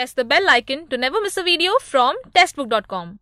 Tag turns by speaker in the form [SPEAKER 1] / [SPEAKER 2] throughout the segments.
[SPEAKER 1] Press the bell icon to never miss a video from testbook.com.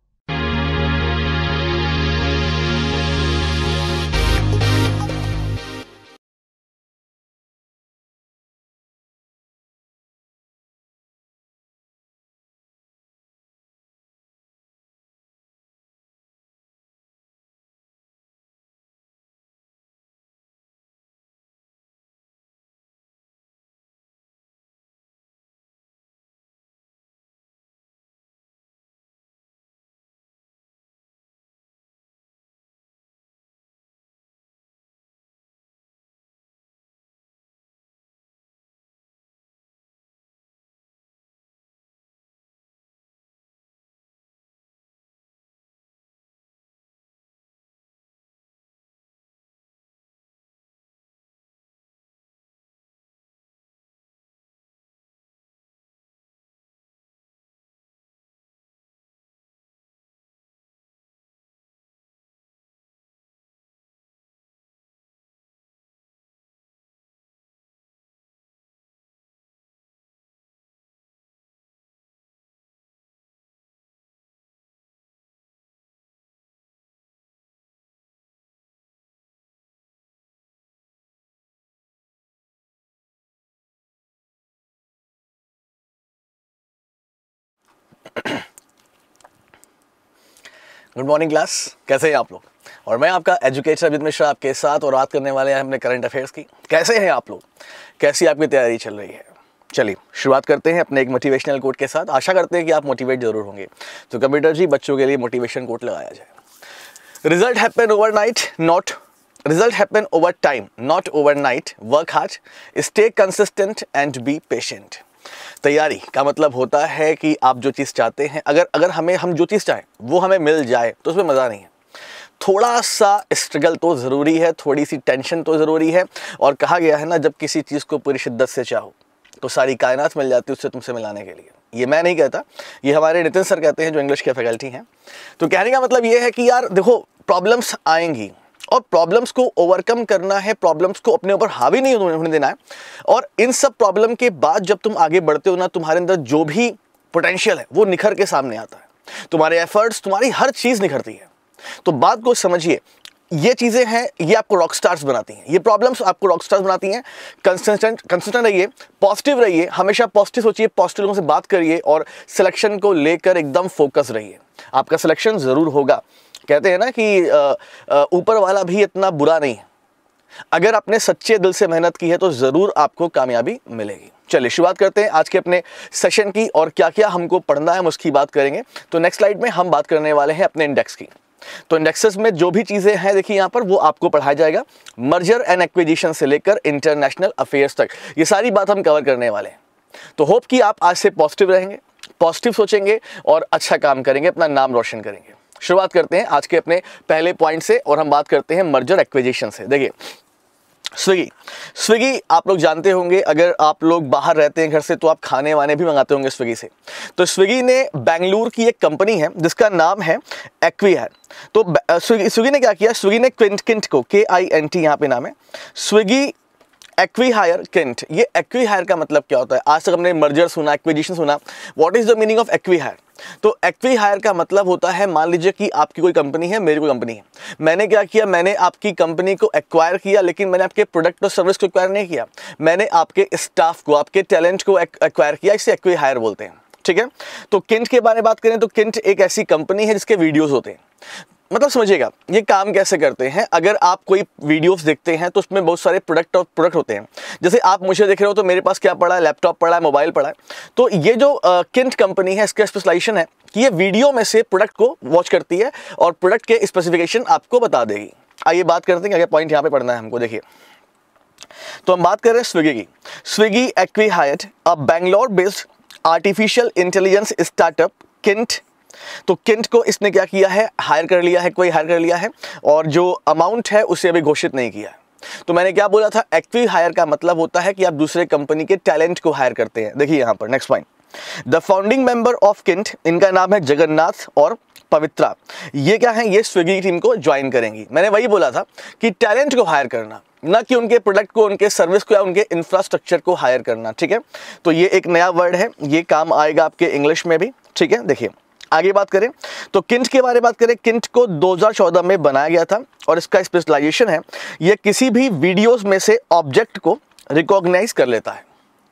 [SPEAKER 2] Good morning class कैसे हैं आप लोग? और मैं आपका एजुकेटर अभित मिश्रा आपके साथ और बात करने वाले हैं अपने करंट अफेयर्स की। कैसे हैं आप लोग? कैसी आपकी तैयारी चल रही है? चलिए, शुरुआत करते हैं अपने एक मोटिवेशनल कोट के साथ। आशा करते हैं कि आप मोटिवेट ज़रूर होंगे। तो कंप्यूटर जी, बच्चों के लिए मोटिवेशन कोट लगाया जाए। Result happen overnight not result happen over time not overnight work hard stay consistent and be patient तैयारी का मतलब होता है कि आप जो चीज़ चाहते हैं, अगर अगर हमें, हम जो चीज़ चाहें, वो हमें मिल जाए तो उसमें मज़ा नहीं है। थोड़ा सा स्ट्रगल तो ज़रूरी है थोड़ी सी टेंशन तो ज़रूरी है, और कहा गया है ना, जब किसी चीज़ को पूरी शिद्दत से चाहो तो सारी कायनात मिल जाती है उससे तुमसे मिलाने के लिए। ये मैं नहीं कहता, ये हमारे नितिन सर कहते हैं, जो इंग्लिश के फैकल्टी हैं। तो कहने का मतलब ये है कि यार, देखो प्रॉब्लम्स आएँगी और प्रॉब्लम्स को ओवरकम करना है प्रॉब्लम्स को अपने ऊपर हावी नहीं होने देना है। और इन सब प्रॉब्लम के बाद जब तुम आगे बढ़ते हो ना, तुम्हारे अंदर जो भी पोटेंशियल है, वो निखर के सामने आता है। तुम्हारे एफर्ट्स तुम्हारी हर चीज़ निखरती है। तो बात को समझिए, ये चीज़ें हैं, ये आपको रॉक स्टार्स बनाती हैं। ये प्रॉब्लम्स आपको रॉक स्टार्स बनाती हैं। कंसिस्टेंट कंसिस्टेंट रहिए पॉजिटिव रहिए, हमेशा पॉजिटिव सोचिए पॉजिटिव लोगों से बात करिए और सिलेक्शन को लेकर एकदम फोकस रहिए। आपका सिलेक्शन ज़रूर होगा। कहते हैं ना कि ऊपर वाला भी इतना बुरा नहीं है। अगर आपने सच्चे दिल से मेहनत की है तो ज़रूर आपको कामयाबी मिलेगी। चलिए, शुरुआत करते हैं आज के अपने सेशन की और क्या क्या हमको पढ़ना है हम उसकी बात करेंगे। तो नेक्स्ट स्लाइड में हम बात करने वाले हैं अपने इंडेक्स की। तो इंडेक्सेस में जो भी चीज़ें हैं, देखिए यहाँ पर वो आपको पढ़ाया जाएगा। मर्जर एंड एक्विजिशन से लेकर इंटरनेशनल अफेयर्स तक, ये सारी बात हम कवर करने वाले हैं। तो होप कि आप आज से पॉजिटिव रहेंगे, पॉजिटिव सोचेंगे और अच्छा काम करेंगे, अपना नाम रोशन करेंगे। शुरुआत करते हैं आज के अपने पहले पॉइंट से और हम बात करते हैं मर्जर एक्विजिशन से। देखिए, स्विगी स्विगी आप लोग जानते होंगे, अगर आप लोग बाहर रहते हैं घर से तो आप खाने वाने भी मंगाते होंगे स्विगी से। तो स्विगी ने बेंगलुरु की एक कंपनी है, जिसका नाम है एक्वी है तो स्विगी स्विगी ने क्या किया? स्विगी ने क्विंट किंट को के आई एन टी यहाँ पे नाम है। स्विगी एक्वी हायर किंट ये एक्वी हायर का मतलब क्या होता है? आज तक हमने मर्जर सुना एक्विजिशन सुना। What is the meaning of acquihire तो एक्वी हायर का मतलब होता है, मान लीजिए कि आपकी कोई कंपनी है, मेरी कोई कंपनी है। मैंने क्या किया? मैंने आपकी कंपनी को एक्वायर किया, लेकिन मैंने आपके प्रोडक्ट और सर्विस को एक्वायर नहीं किया। मैंने आपके स्टाफ को, आपके टैलेंट को एक्वायर किया, इसे एक्वी हायर बोलते हैं। ठीक है? तो किंट के बारे में बात करें तो किंट एक ऐसी कंपनी है जिसके वीडियोज़ होते हैं। मतलब समझिएगा, ये काम कैसे करते हैं? अगर आप कोई वीडियोस देखते हैं तो उसमें बहुत सारे प्रोडक्ट और प्रोडक्ट होते हैं। जैसे आप मुझे देख रहे हो तो मेरे पास क्या पड़ा है? लैपटॉप पड़ा है मोबाइल पड़ा है। तो ये जो किंट कंपनी है, इसका स्पेशलाइजेशन है कि ये वीडियो में से प्रोडक्ट को वॉच करती है और प्रोडक्ट के स्पेसिफिकेशन आपको बता देगी। आइए बात करते हैं अगर पॉइंट यहाँ पर पढ़ना है हमको, देखिए। तो हम बात कर रहे हैं स्विगी की। Swiggy acquihired a Bangalore based artificial intelligence startup Kint तो किंट को इसने क्या किया है? हायर कर लिया है, कोई हायर कर लिया है और जो अमाउंट है, उसे अभी घोषित नहीं किया तो मैंने क्या बोला था? एक्टिव हायर का मतलब होता है कि आप दूसरे कंपनी के टैलेंट को हायर करते हैं। देखिए यहाँ पर next point the founding member of Kint इनका नाम है जगन्नाथ और पवित्रा। ये क्या है? ये स्विगी टीम को ज्वाइन करेंगी। मैंने वही बोला था कि टैलेंट को हायर करना, ना कि उनके प्रोडक्ट को, उनके सर्विस को या उनके इंफ्रास्ट्रक्चर को हायर करना, ठीक है? तो ये एक नया वर्ड है। ये काम आएगा आपके इंग्लिश में भी, ठीक है? देखिए। आगे बात करें तो किंट के बारे में बात करें, किंट को 2014 में बनाया गया था और इसका स्पेशलाइजेशन है। ये किसी भी वीडियोस में से ऑब्जेक्ट को रिकॉग्नाइज कर लेता है।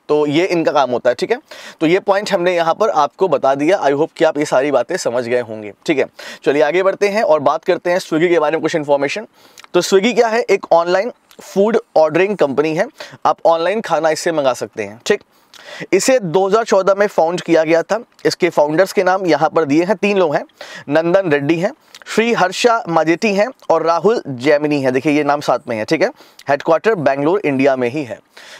[SPEAKER 2] तो ये इनका काम होता है, ठीक है? तो ये पॉइंट हमने यहाँ पर आपको बता दिया। आई होप कि आप ये सारी बातें समझ गए होंगे, ठीक है? चलिए आगे बढ़ते हैं और बात करते हैं स्विगी के बारे में कुछ इन्फॉर्मेशन तो स्विगी क्या है? एक ऑनलाइन फ़ूड ऑर्डरिंग कंपनी है। आप ऑनलाइन खाना इससे मंगा सकते हैं, ठीक? इसे 2014 में फाउंड किया गया था। इसके फाउंडर्स के नाम यहाँ पर दिए हैं तीन लोग हैं। नंदन रेड्डी हैं, श्री हर्षा माजेटी हैं और राहुल जैमिनी है। देखिए, ये नाम साथ में है, ठीक है? हेडक्वार्टर बैंगलोर इंडिया में ही है।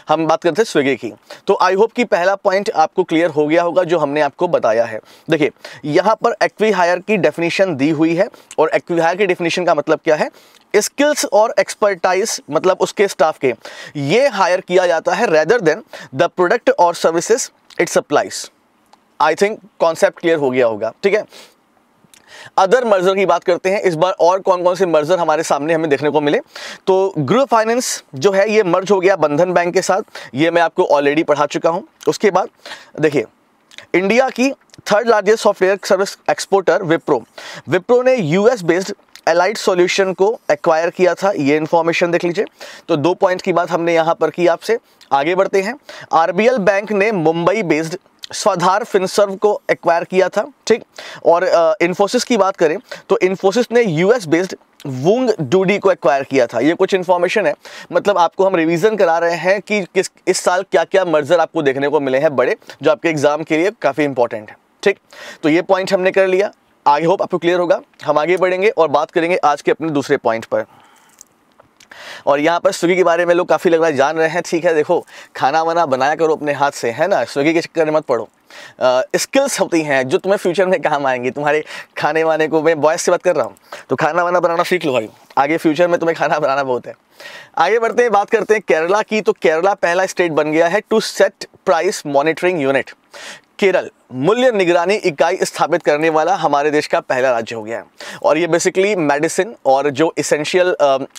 [SPEAKER 2] हम बात करते हैं स्विगी की। तो आई होप कि पहला पॉइंट आपको क्लियर हो गया होगा जो हमने आपको बताया है। देखिए, यहाँ पर एक्वी हायर की डेफिनेशन दी हुई है और एक्वी हायर की डेफिनेशन का मतलब क्या है? स्किल्स और एक्सपर्टाइज मतलब उसके स्टाफ के, ये हायर किया जाता है रेदर देन द प्रोडक्ट और services it supplies I think concept clear हो गया होगा, ठीक है? अदर मर्जर की बात करते हैं, इस बार और कौन कौन से मर्जर हमारे सामने हमें देखने को मिले? तो ग्रुप फाइनेंस जो है, ये मर्ज हो गया बंधन बैंक के साथ, ये मैं आपको ऑलरेडी पढ़ा चुका हूँ। उसके बाद, देखिए इंडिया की third largest software service exporter Wipro Wipro ने यूएस बेस्ड एलाइट सॉल्यूशन को एक्वायर किया था, ये इन्फॉर्मेशन देख लीजिए। तो दो पॉइंट की बात हमने यहाँ पर की आपसे। आगे बढ़ते हैं। आरबीएल बैंक ने मुंबई बेस्ड स्वाधार फिनसर्व को एक्वायर किया था, ठीक? और इन्फोसिस की बात करें तो इन्फोसिस ने यूएस बेस्ड वुंग डूडी को एक्वायर किया था। ये कुछ इन्फॉर्मेशन है। मतलब आपको हम रिवीजन करा रहे हैं कि किस, इस साल क्या क्या मर्जर आपको देखने को मिले हैं बड़े, जो आपके एग्ज़ाम के लिए काफ़ी इंपॉर्टेंट है, ठीक? तो ये पॉइंट हमने कर लिया। आगे होप आपको क्लियर होगा। हम आगे बढ़ेंगे और बात करेंगे आज के अपने दूसरे पॉइंट पर। और यहाँ पर स्विगी के बारे में लोग काफ़ी लग रहा है, जान रहे हैं। ठीक है, देखो खाना वाना बनाया करो अपने हाथ से, है ना? स्विगी के चक्कर मत पड़ो। स्किल्स होती हैं जो तुम्हें फ्यूचर में काम आएँगी। तुम्हारे खाने वाने को मैं बॉयस से बात कर रहा हूँ तो खाना वाना बनाना सीख लो भाई। आगे फ्यूचर में तुम्हें खाना बनाना बहुत है। आगे बढ़ते हैं, बात करते हैं केरला की। तो केरला पहला स्टेट बन गया है to set price monitoring unit Kerala. मूल्य निगरानी इकाई स्थापित करने वाला हमारे देश का पहला राज्य हो गया है। और ये बेसिकली मेडिसिन और जो इसेंशियल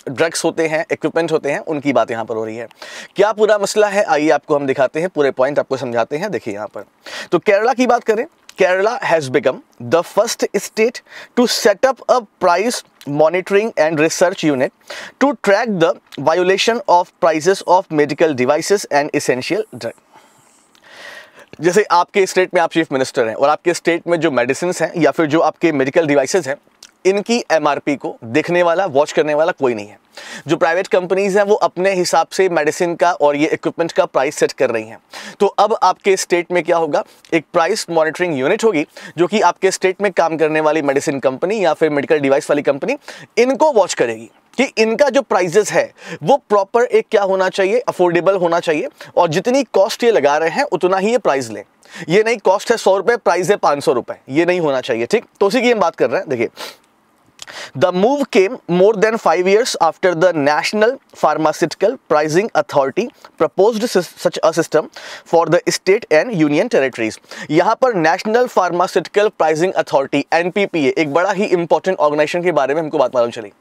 [SPEAKER 2] ड्रग्स होते हैं इक्विपमेंट होते हैं, उनकी बात यहाँ पर हो रही है। क्या पूरा मसला है? आइए आपको हम दिखाते हैं, पूरे पॉइंट आपको समझाते हैं। देखिए यहाँ पर। तो केरला की बात करें, Kerala has become the first state to set up a price monitoring and research unit to track the violation of prices of medical devices and essential drug जैसे आपके स्टेट में आप चीफ मिनिस्टर हैं और आपके स्टेट में जो medicine हैं या फिर जो आपके मेडिकल डिवाइसेस हैं, इनकी एमआरपी को देखने वाला वॉच करने वाला कोई नहीं है। जो प्राइवेट कंपनीज़ हैं, वो अपने हिसाब से मेडिसिन का और ये इक्विपमेंट का प्राइस सेट कर रही हैं। तो अब आपके स्टेट में क्या होगा? एक प्राइस मॉनिटरिंग यूनिट होगी, जो कि आपके स्टेट में काम करने वाली मेडिसिन कंपनी या फिर मेडिकल डिवाइस वाली कंपनी इनको वॉच करेगी। कि इनका जो प्राइजेस है, वो प्रॉपर एक क्या होना चाहिए? अफोर्डेबल होना चाहिए। और जितनी कॉस्ट ये लगा रहे हैं, उतना ही ये प्राइस लें। ये नहीं कॉस्ट है सौ रुपए प्राइस है पाँच सौ रुपए। ये नहीं होना चाहिए, ठीक? तो उसी की हम बात कर रहे हैं। देखिए The move came more than five years after the National Pharmaceutical Pricing Authority proposed such a system for the state and union territories. यहाँ पर national pharmaceutical pricing authority NPPA एक बड़ा ही इंपॉर्टेंट ऑर्गेनाइजेशन के बारे में हमको बात मालूम चली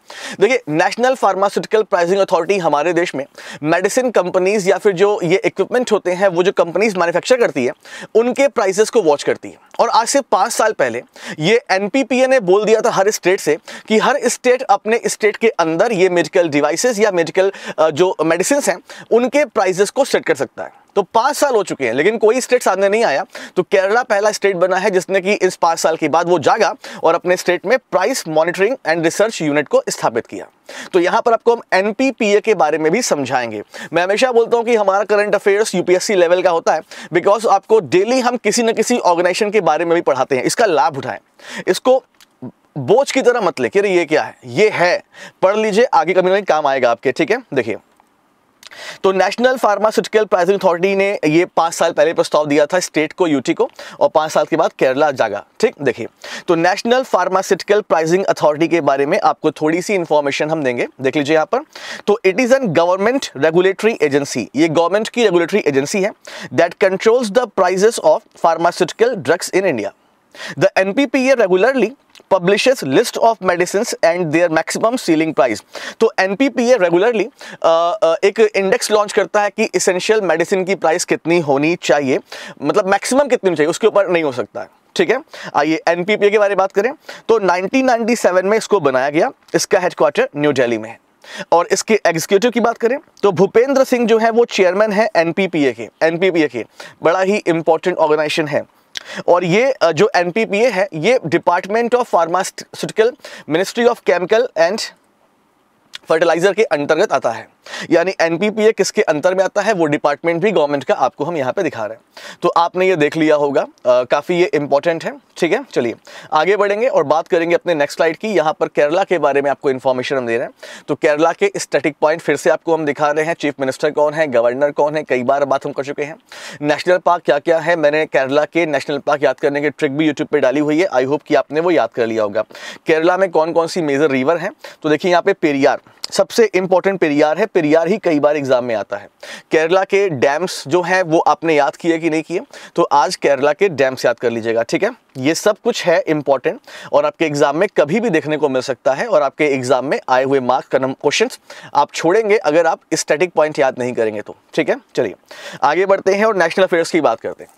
[SPEAKER 2] देखिए नेशनल फार्मास्यूटिकल प्राइसिंग अथॉरिटी हमारे देश में मेडिसिन कंपनीज़ या फिर जो ये इक्विपमेंट होते हैं, वो जो कंपनीज़ मैन्युफैक्चर करती है, उनके प्राइसेस को वॉच करती है और आज से पाँच साल पहले ये एनपीपीए ने बोल दिया था हर स्टेट से कि हर स्टेट अपने स्टेट के अंदर ये मेडिकल डिवाइसेस या मेडिकल जो मेडिसिन हैं, उनके प्राइजेस को सेट कर सकता है। तो पाँच साल हो चुके हैं, लेकिन कोई स्टेट सामने नहीं आया। तो केरला पहला स्टेट बना है, जिसने कि इस पाँच साल के बाद वो जागा और अपने स्टेट में price monitoring and research unit को स्थापित किया। तो यहाँ पर आपको हम एनपीपीए के बारे में भी समझाएँगे। मैं हमेशा बोलता हूँ कि हमारा करंट अफेयर्स यूपीएससी लेवल का होता है बिकॉज़ आपको डेली हम किसी न किसी ऑर्गेनाइजेशन के बारे में भी पढ़ाते हैं, इसका लाभ उठाएँ। इसको बोझ की तरह मत ले कि ये क्या है? ये है। पढ़ लीजिए, आगे कभी ना काम आएगा आपके, ठीक है? देखिए। तो नेशनल फार्मास्यूटिकल प्राइसिंग अथॉरिटी ने ये पाँच साल पहले प्रस्ताव दिया था स्टेट को, यूटी को, और पाँच साल के बाद केरला जागा, ठीक? देखिए। तो नेशनल फार्मास्यूटिकल प्राइसिंग अथॉरिटी के बारे में आपको थोड़ी सी इंफॉर्मेशन हम देंगे। देख लीजिए यहाँ पर। तो it is an government regulatory agency ये गवर्नमेंट की रेगुलेटरी एजेंसी है that controls the prices of pharmaceutical drugs in India the NPPA regularly publishes list of medicine and their maximum ceiling price तो एनपीपीए रेगुलरली एक index launch करता है कि essential medicine की price कितनी होनी चाहिए। मतलब मैक्सिमम कितनी होनी चाहिए, उसके ऊपर नहीं हो सकता है। ठीक है? आइए एनपीपीए के बारे में बात करें। तो 1997 में इसको बनाया गया, इसका हेडक्वार्टर न्यू दिल्ली में है। और इसके एग्जीक्यूटिव की बात करें तो भूपेंद्र सिंह जो है, वो चेयरमैन है एनपीपीए के। एनपीपीए के। बड़ा ही इंपॉर्टेंट ऑर्गेनाइजेशन है। और ये जो एनपीपीए है ये department of pharmaceutical ministry of chemical and fertiliser के अंतर्गत आता है। यानी एनपीपीए किसके अंतर में आता है, वो डिपार्टमेंट भी गवर्नमेंट का आपको हम यहाँ पे दिखा रहे हैं। तो आपने ये देख लिया होगा। काफ़ी ये इंपॉर्टेंट है। ठीक है? चलिए, आगे बढ़ेंगे और बात करेंगे अपने नेक्स्ट स्लाइड की। यहाँ पर केरला के बारे में आपको इन्फॉर्मेशन हम दे रहे हैं। तो केरला के स्टैटिक पॉइंट फिर से आपको हम दिखा रहे हैं। चीफ मिनिस्टर कौन है? गवर्नर कौन है? कई बार बात हम कर चुके हैं। नेशनल पार्क क्या क्या है? मैंने केरला के नेशनल पार्क याद करने की ट्रिक भी यूट्यूब पर डाली हुई है। आई होप कि आपने वो याद कर लिया होगा। केरला में कौन कौन सी मेजर रिवर है? तो देखिए यहाँ पे पेरियार। सबसे इंपॉर्टेंट पेरियार है। पेरियार ही कई बार एग्ज़ाम में आता है। केरला के डैम्स जो हैं, वो आपने याद किए कि नहीं किए? तो आज केरला के डैम्स याद कर लीजिएगा, ठीक है? ये सब कुछ है इंपॉर्टेंट और आपके एग्ज़ाम में कभी भी देखने को मिल सकता है और आपके एग्ज़ाम में आए हुए मार्क क्वेश्चन आप छोड़ेंगे अगर आप स्टैटिक पॉइंट याद नहीं करेंगे तो ठीक है? चलिए, आगे बढ़ते हैं और नेशनल अफेयर्स की बात करते हैं।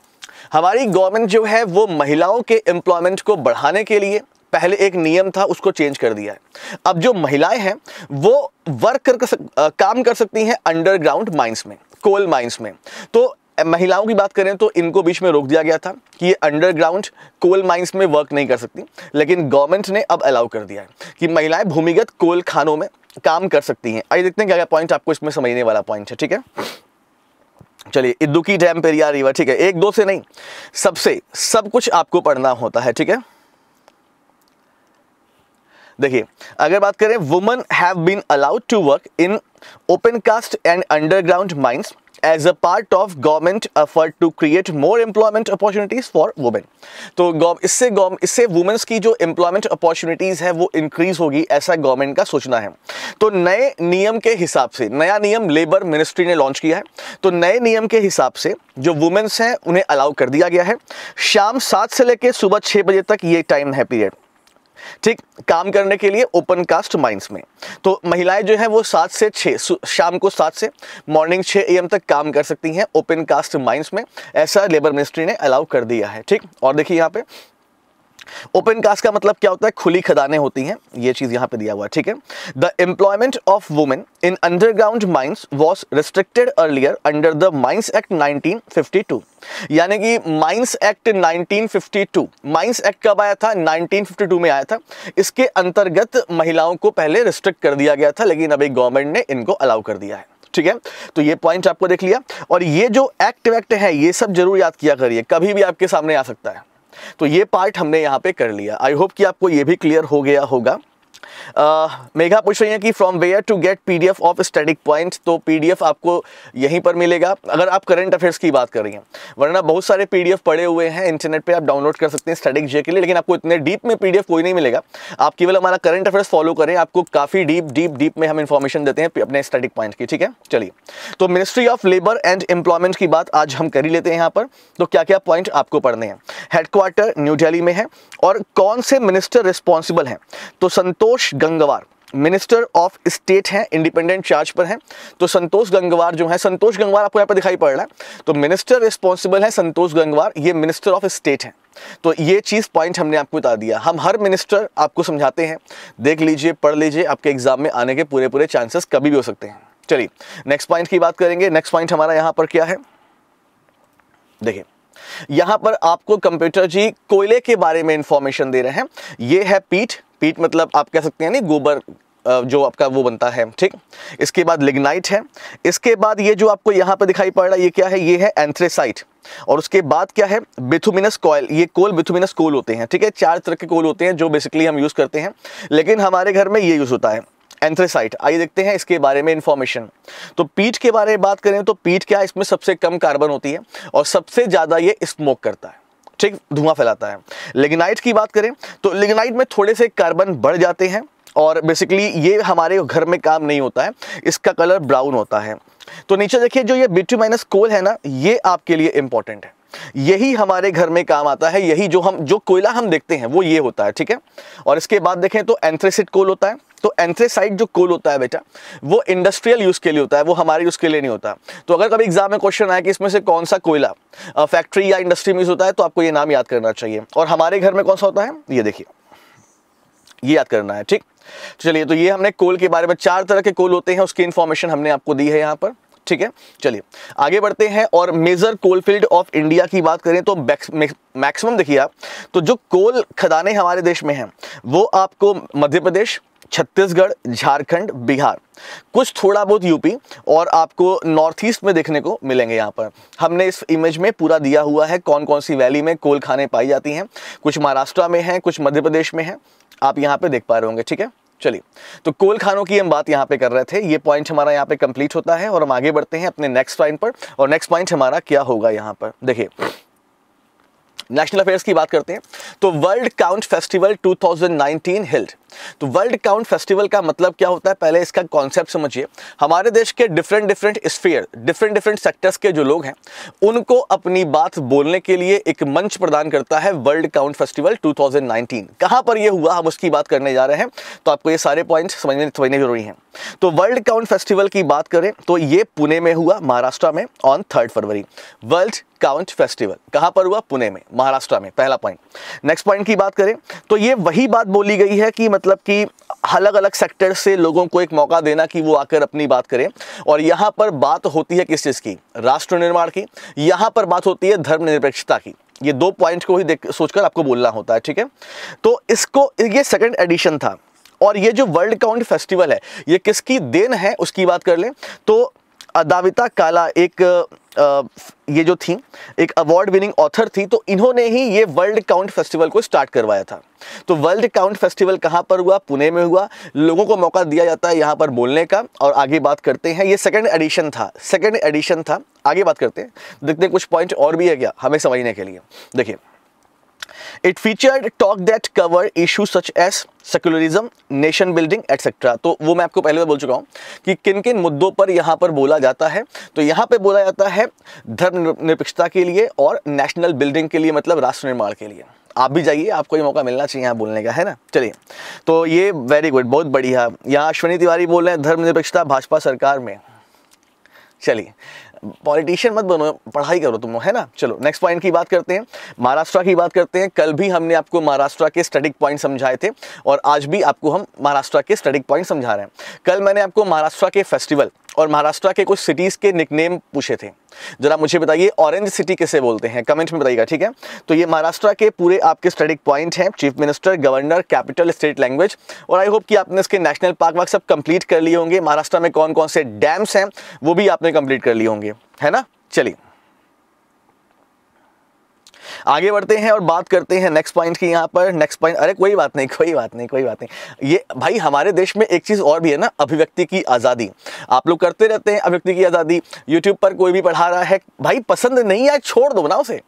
[SPEAKER 2] हमारी गवर्नमेंट जो है, वो महिलाओं के एम्प्लॉयमेंट को बढ़ाने के लिए पहले एक नियम था उसको चेंज कर दिया है। अब जो महिलाएँ हैं वो वर्क कर सक, काम कर सकती हैं अंडरग्राउंड माइंस में कोल माइंस में। तो महिलाओं की बात करें तो इनको बीच में रोक दिया गया था कि ये अंडरग्राउंड कोल माइंस में वर्क नहीं कर सकती। लेकिन गवर्नमेंट ने अब अलाउ कर दिया है कि महिलाएँ भूमिगत कोल खानों में काम कर सकती हैं। आइए देखते हैं क्या क्या पॉइंट आपको इसमें समझने वाला पॉइंट है ठीक है? चलिए इदुकी डैम पेरियार रिवर ठीक है। एक दो से नहीं सबसे सब कुछ आपको पढ़ना होता है ठीक है? देखिए, अगर बात करें woman have been allowed to work in open cast and underground mines as a part of government effort to create more employment opportunities for women तो इससे इससे वुमेन्स की जो एम्प्लॉयमेंट अपॉर्चुनिटीज़ है, वो इंक्रीज होगी, ऐसा गवर्नमेंट का सोचना है। तो नए नियम के हिसाब से, नया नियम लेबर मिनिस्ट्री ने लॉन्च किया है। तो नए नियम के हिसाब से जो वुमेन्स हैं, उन्हें अलाउ कर दिया गया है। शाम सात से लेकर सुबह छः बजे तक ये टाइम है पीरियड ठीक, काम करने के लिए ओपन कास्ट माइंस में। तो महिलाएँ जो है वो सात से छः शाम को सात से मॉर्निंग छः एम तक काम कर सकती हैं ओपन कास्ट माइंस में। ऐसा लेबर मिनिस्ट्री ने अलाउ कर दिया है, ठीक? और देखिए यहाँ पे ओपन कास्ट का मतलब क्या होता है? खुली खदानें होती हैं। ये चीज़ यहाँ पे दिया हुआ है, ठीक है? The employment of women in underground mines was restricted earlier under the mines act 1952 यानी कि माइंस एक्ट 1952 माइंस एक्ट कब आया था? 1952 में आया था। इसके अंतर्गत महिलाओं को पहले रिस्ट्रिक्ट कर दिया गया था, लेकिन अभी गवर्नमेंट ने इनको अलाउ कर दिया है, ठीक है? तो ये पॉइंट आपको देख लिया। और ये जो एक्ट वैक्ट है, ये सब ज़रूर याद किया करिए। कभी भी आपके सामने आ सकता है। तो ये पार्ट हमने यहाँ पे कर लिया। आई होप कि आपको ये भी क्लियर हो गया होगा। मेघा पूछ रही है कि from where to get PDF of static point तो पीडीएफ आपको यहीं पर मिलेगा। अगर आप करंट अफेयर्स की बात कर रही हैं, वरना बहुत सारे पीडीएफ पड़े हुए हैं इंटरनेट पे आप डाउनलोड कर सकते हैं स्टैटिक जे के लिए, लेकिन आपको इतने डीप में पीडीएफ कोई नहीं मिलेगा। आप केवल हमारा करंट अफेयर्स फॉलो करें, आपको काफ़ी डीप डीप डीप में हम इन्फॉर्मेशन देते हैं अपने स्टैटिक पॉइंट की, ठीक है? चलिए। तो ministry of labour and employment की बात आज हम कर ही लेते हैं यहाँ पर। तो क्या क्या पॉइंट आपको पढ़ने हैं? हेडक्वार्टर न्यू दिल्ली में है। और कौन से मिनिस्टर रिस्पॉन्सिबल हैं? तो Santosh Gangwar minister of state हैं इंडिपेंडेंट चार्ज पर हैं। तो संतोष गंगवार जो है, संतोष गंगवार आपको यहाँ पर दिखाई पड़ रहा है। तो मिनिस्टर रिस्पॉन्सिबल है संतोष गंगवार, ये मिनिस्टर ऑफ़ स्टेट हैं। तो ये चीज़ पॉइंट हमने आपको बता दिया। हम हर मिनिस्टर आपको समझाते हैं। देख लीजिए, पढ़ लीजिए, आपके एग्ज़ाम में आने के पूरे पूरे चांसेस कभी भी हो सकते हैं। चलिए नेक्स्ट पॉइंट की बात करेंगे। नेक्स्ट पॉइंट हमारा यहाँ पर क्या है? देखिए, यहाँ पर आपको कंप्यूटर जी कोयले के बारे में इंफॉर्मेशन दे रहे हैं। ये है पीठ पीठ मतलब आप कह सकते हैं नहीं, गोबर जो आपका वो बनता है, ठीक? इसके बाद लिग्नाइट है। इसके बाद ये जो आपको यहाँ पर दिखाई पड़ रहा है, ये क्या है? ये है एंथ्रेसाइट। और उसके बाद क्या है? Bituminous coal. ये कोल, बिथुमिनस कोल होते हैं, ठीक है? चार तरह के कोल होते हैं जो बेसिकली हम यूज़ करते हैं। लेकिन हमारे घर में ये यूज़ होता है, एंथ्रेसाइट। आइए देखते हैं इसके बारे में इंफॉर्मेशन तो पीठ के बारे में बात करें तो पीठ क्या है? इसमें सबसे कम कार्बन होती है और सबसे ज़्यादा ये स्मोक करता है। ठीक धुआँ फैलाता है। लिग्नाइट की बात करें तो लिग्नाइट में थोड़े से कार्बन बढ़ जाते हैं और बेसिकली ये हमारे घर में काम नहीं होता है, इसका कलर ब्राउन होता है। तो नीचे देखिए, जो ये बिटू माइनस कोल है ना, ये आपके लिए इंपॉर्टेंट है। यही हमारे घर में काम आता है, यही जो हम, जो कोयला हम देखते हैं, वो ये होता है, ठीक है? और इसके बाद देखें तो एंथ्रेसिट कोल होता है। तो एंथ्रेसाइड जो कोल होता है बेटा, वो इंडस्ट्रियल यूज़ के लिए होता है, वो हमारे यूज़ के लिए नहीं होता। तो अगर कभी एग्ज़ाम में क्वेश्चन आए कि इसमें से कौन सा कोयला फैक्ट्री या इंडस्ट्री में यूज़ होता है तो आपको ये नाम याद करना चाहिए। और हमारे घर में कौन सा होता है? ये देखिए। ये याद करना है, ठीक? तो चलिए तो ये हमने कोल के बारे में चार तरह के कोल होते हैं, उसकी इंफॉर्मेशन हमने आपको दी है यहाँ पर, ठीक है? चलिए, आगे बढ़ते हैं और major coal field of India की बात करें तो मैक्सिमम देखिए आप तो जो कोल खदाने हमारे देश में हैं, वो आपको मध्य प्रदेश छत्तीसगढ़, झारखंड, बिहार। कुछ थोड़ा बहुत यूपी और आपको नॉर्थ ईस्ट में देखने को मिलेंगे यहाँ पर। हमने इस इमेज में पूरा दिया हुआ है कौन कौन सी वैली में कोल खाने पाई जाती हैं। कुछ महाराष्ट्र में हैं, कुछ मध्य प्रदेश में हैं। आप यहाँ पे देख पा रहे होंगे, ठीक है? चलिए तो कोल खानों की हम बात यहाँ पे कर रहे थे। ये पॉइंट हमारा यहाँ पे कंप्लीट होता है और हम आगे बढ़ते हैं अपने नेक्स्ट पॉइंट पर। और नेक्स्ट पॉइंट हमारा क्या होगा यहाँ पर? देखिए नेशनल अफेयर्स की बात करते हैं। तो वर्ल्ड काउंट फेस्टिवल 2019 हिल्ड तो वर्ल्ड काउंट फेस्टिवल का मतलब क्या होता है? पहले इसका कॉन्सेप्ट समझिए। हमारे देश के different different sphere different different sectors के जो लोग हैं, उनको अपनी बात बोलने के लिए एक मंच प्रदान करता है वर्ल्ड काउंट फेस्टिवल 2019 कहाँ पर यह हुआ? हम उसकी बात करने जा रहे हैं। तो आपको ये सारे पॉइंट समझने समझने ज़रूरी हैं। तो वर्ल्ड काउंट फेस्टिवल की बात करें तो ये पुणे में हुआ, महाराष्ट्र में on third February world count festival कहाँ पर हुआ? पुणे में, महाराष्ट्र में। पहला पॉइंट नेक्स्ट पॉइंट की बात करें तो ये वही बात बोली गई है कि मतलब कि अलग अलग सेक्टर से लोगों को एक मौका देना कि वो आकर अपनी बात करें। और यहाँ पर बात होती है किस चीज़ की? राष्ट्र निर्माण की। यहाँ पर बात होती है धर्मनिरपेक्षता की। ये दो पॉइंट को ही देख, सोचकर आपको बोलना होता है, ठीक है? तो इसको, ये सेकंड एडिशन था। और ये जो वर्ल्ड काउंट फेस्टिवल है, ये किसकी देन है, उसकी बात कर लें। तो अदाविता काला एक ये जो थी, एक अवार्ड विनिंग ऑथर थी तो इन्होंने ही ये वर्ल्ड काउंट फेस्टिवल को स्टार्ट करवाया था। तो वर्ल्ड काउंट फेस्टिवल कहाँ पर हुआ? पुणे में हुआ। लोगों को मौका दिया जाता है यहाँ पर बोलने का। और आगे बात करते हैं, ये सेकंड एडिशन था। सेकंड एडिशन था। आगे बात करते हैं। देखते हैं कुछ पॉइंट और भी है क्या? हमें समझने के लिए। देखिए। It featured talk that cover issue such as secularism nation building etcetera तो वो मैं आपको पहले बोल चुका हूँ कि किन किन मुद्दों पर यहाँ पर बोला जाता है। तो यहाँ पे बोला जाता है धर्म निरपेक्षता के लिए और नेशनल बिल्डिंग के लिए मतलब राष्ट्र निर्माण के लिए। आप भी जाइए, आपको ये मौका मिलना चाहिए यहाँ बोलने का, है ना? चलिए। तो ये वेरी गुड बहुत बढ़िया। यहाँ अश्विनी तिवारी बोल रहे हैं धर्मनिरपेक्षता भाजपा सरकार में। चलिए। पॉलिटिशियन मत बनो, पढ़ाई करो तुम, है ना? चलो नेक्स्ट पॉइंट की बात करते हैं। महाराष्ट्र की बात करते हैं। कल भी हमने आपको महाराष्ट्र के स्टडिक पॉइंट समझाए थे, और आज भी आपको हम महाराष्ट्र के स्टडिक पॉइंट समझा रहे हैं। कल मैंने आपको महाराष्ट्र के फेस्टिवल और महाराष्ट्र के कुछ सिटीज़ के निकनेम पूछे थे। जरा मुझे बताइए ऑरेंज सिटी किसे बोलते हैं? कमेंट में बताइएगा, ठीक है? तो ये महाराष्ट्र के पूरे आपके स्टडिक पॉइंट हैं chief minister governor capital state language और आई होप कि आपने इसके नेशनल पार्क वार्क सब कंप्लीट कर लिए होंगे। महाराष्ट्र में कौन कौन से डैम्स हैं, वो भी आपने कंप्लीट कर लिए होंगे। है ना? चलिए। आगे बढ़ते हैं और बात करते हैं नेक्स्ट पॉइंट की यहाँ पर। नेक्स्ट पॉइंट अरे, कोई बात नहीं, कोई बात नहीं, कोई बात नहीं। ये भाई हमारे देश में एक चीज़ और भी है ना, अभिव्यक्ति की आज़ादी। आप लोग करते रहते हैं अभिव्यक्ति की आज़ादी। यूट्यूब पर कोई भी पढ़ा रहा है, भाई पसंद नहीं आए, छोड़ दो ना उसे।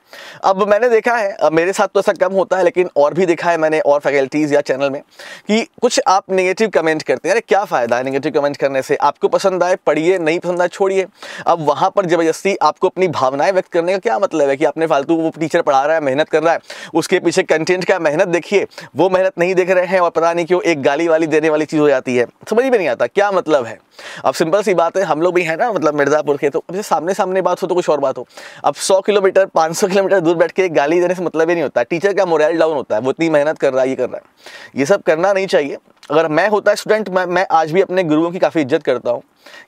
[SPEAKER 2] अब मैंने देखा है मेरे साथ तो ऐसा कम होता है, लेकिन और भी देखा है मैंने और फैकल्टीज़ या चैनल में, कि कुछ आप नेगेटिव कमेंट करते हैं। अरे, क्या फ़ायदा है नेगेटिव कमेंट करने से? आपको पसंद आए, पढ़िए, नहीं पसंद आए, छोड़िए। अब वहाँ पर ज़बरदस्ती आपको अपनी भावनाएँ व्यक्त करने का क्या मतलब है कि आपने फालतू वो टीचर पढ़ा रहा है, मेहनत कर रहा है, उसके पीछे कंटेंट का मेहनत देखिए, वो मेहनत नहीं देख रहे हैं और पता नहीं क्यों एक गाली वाली देने वाली चीज़ हो जाती है। समझ में नहीं आता, क्या मतलब है? अब सिंपल सी बात है, हम लोग भी हैं ना मतलब मिर्ज़ापुर के तो अब सामने सामने बात हो तो कुछ और बात हो। अब सौ किलोमीटर 500 किलोमीटर दूर बैठ के गाली देने से मतलब ही नहीं होता, टीचर का मोरल डाउन होता है, वो इतनी मेहनत कर रहा है, ये कर रहा है। ये सब करना नहीं चाहिए अगर मैं होता स्टूडेंट मैं मैं आज भी अपने गुरुओं की काफ़ी इज़्ज़त करता हूँ।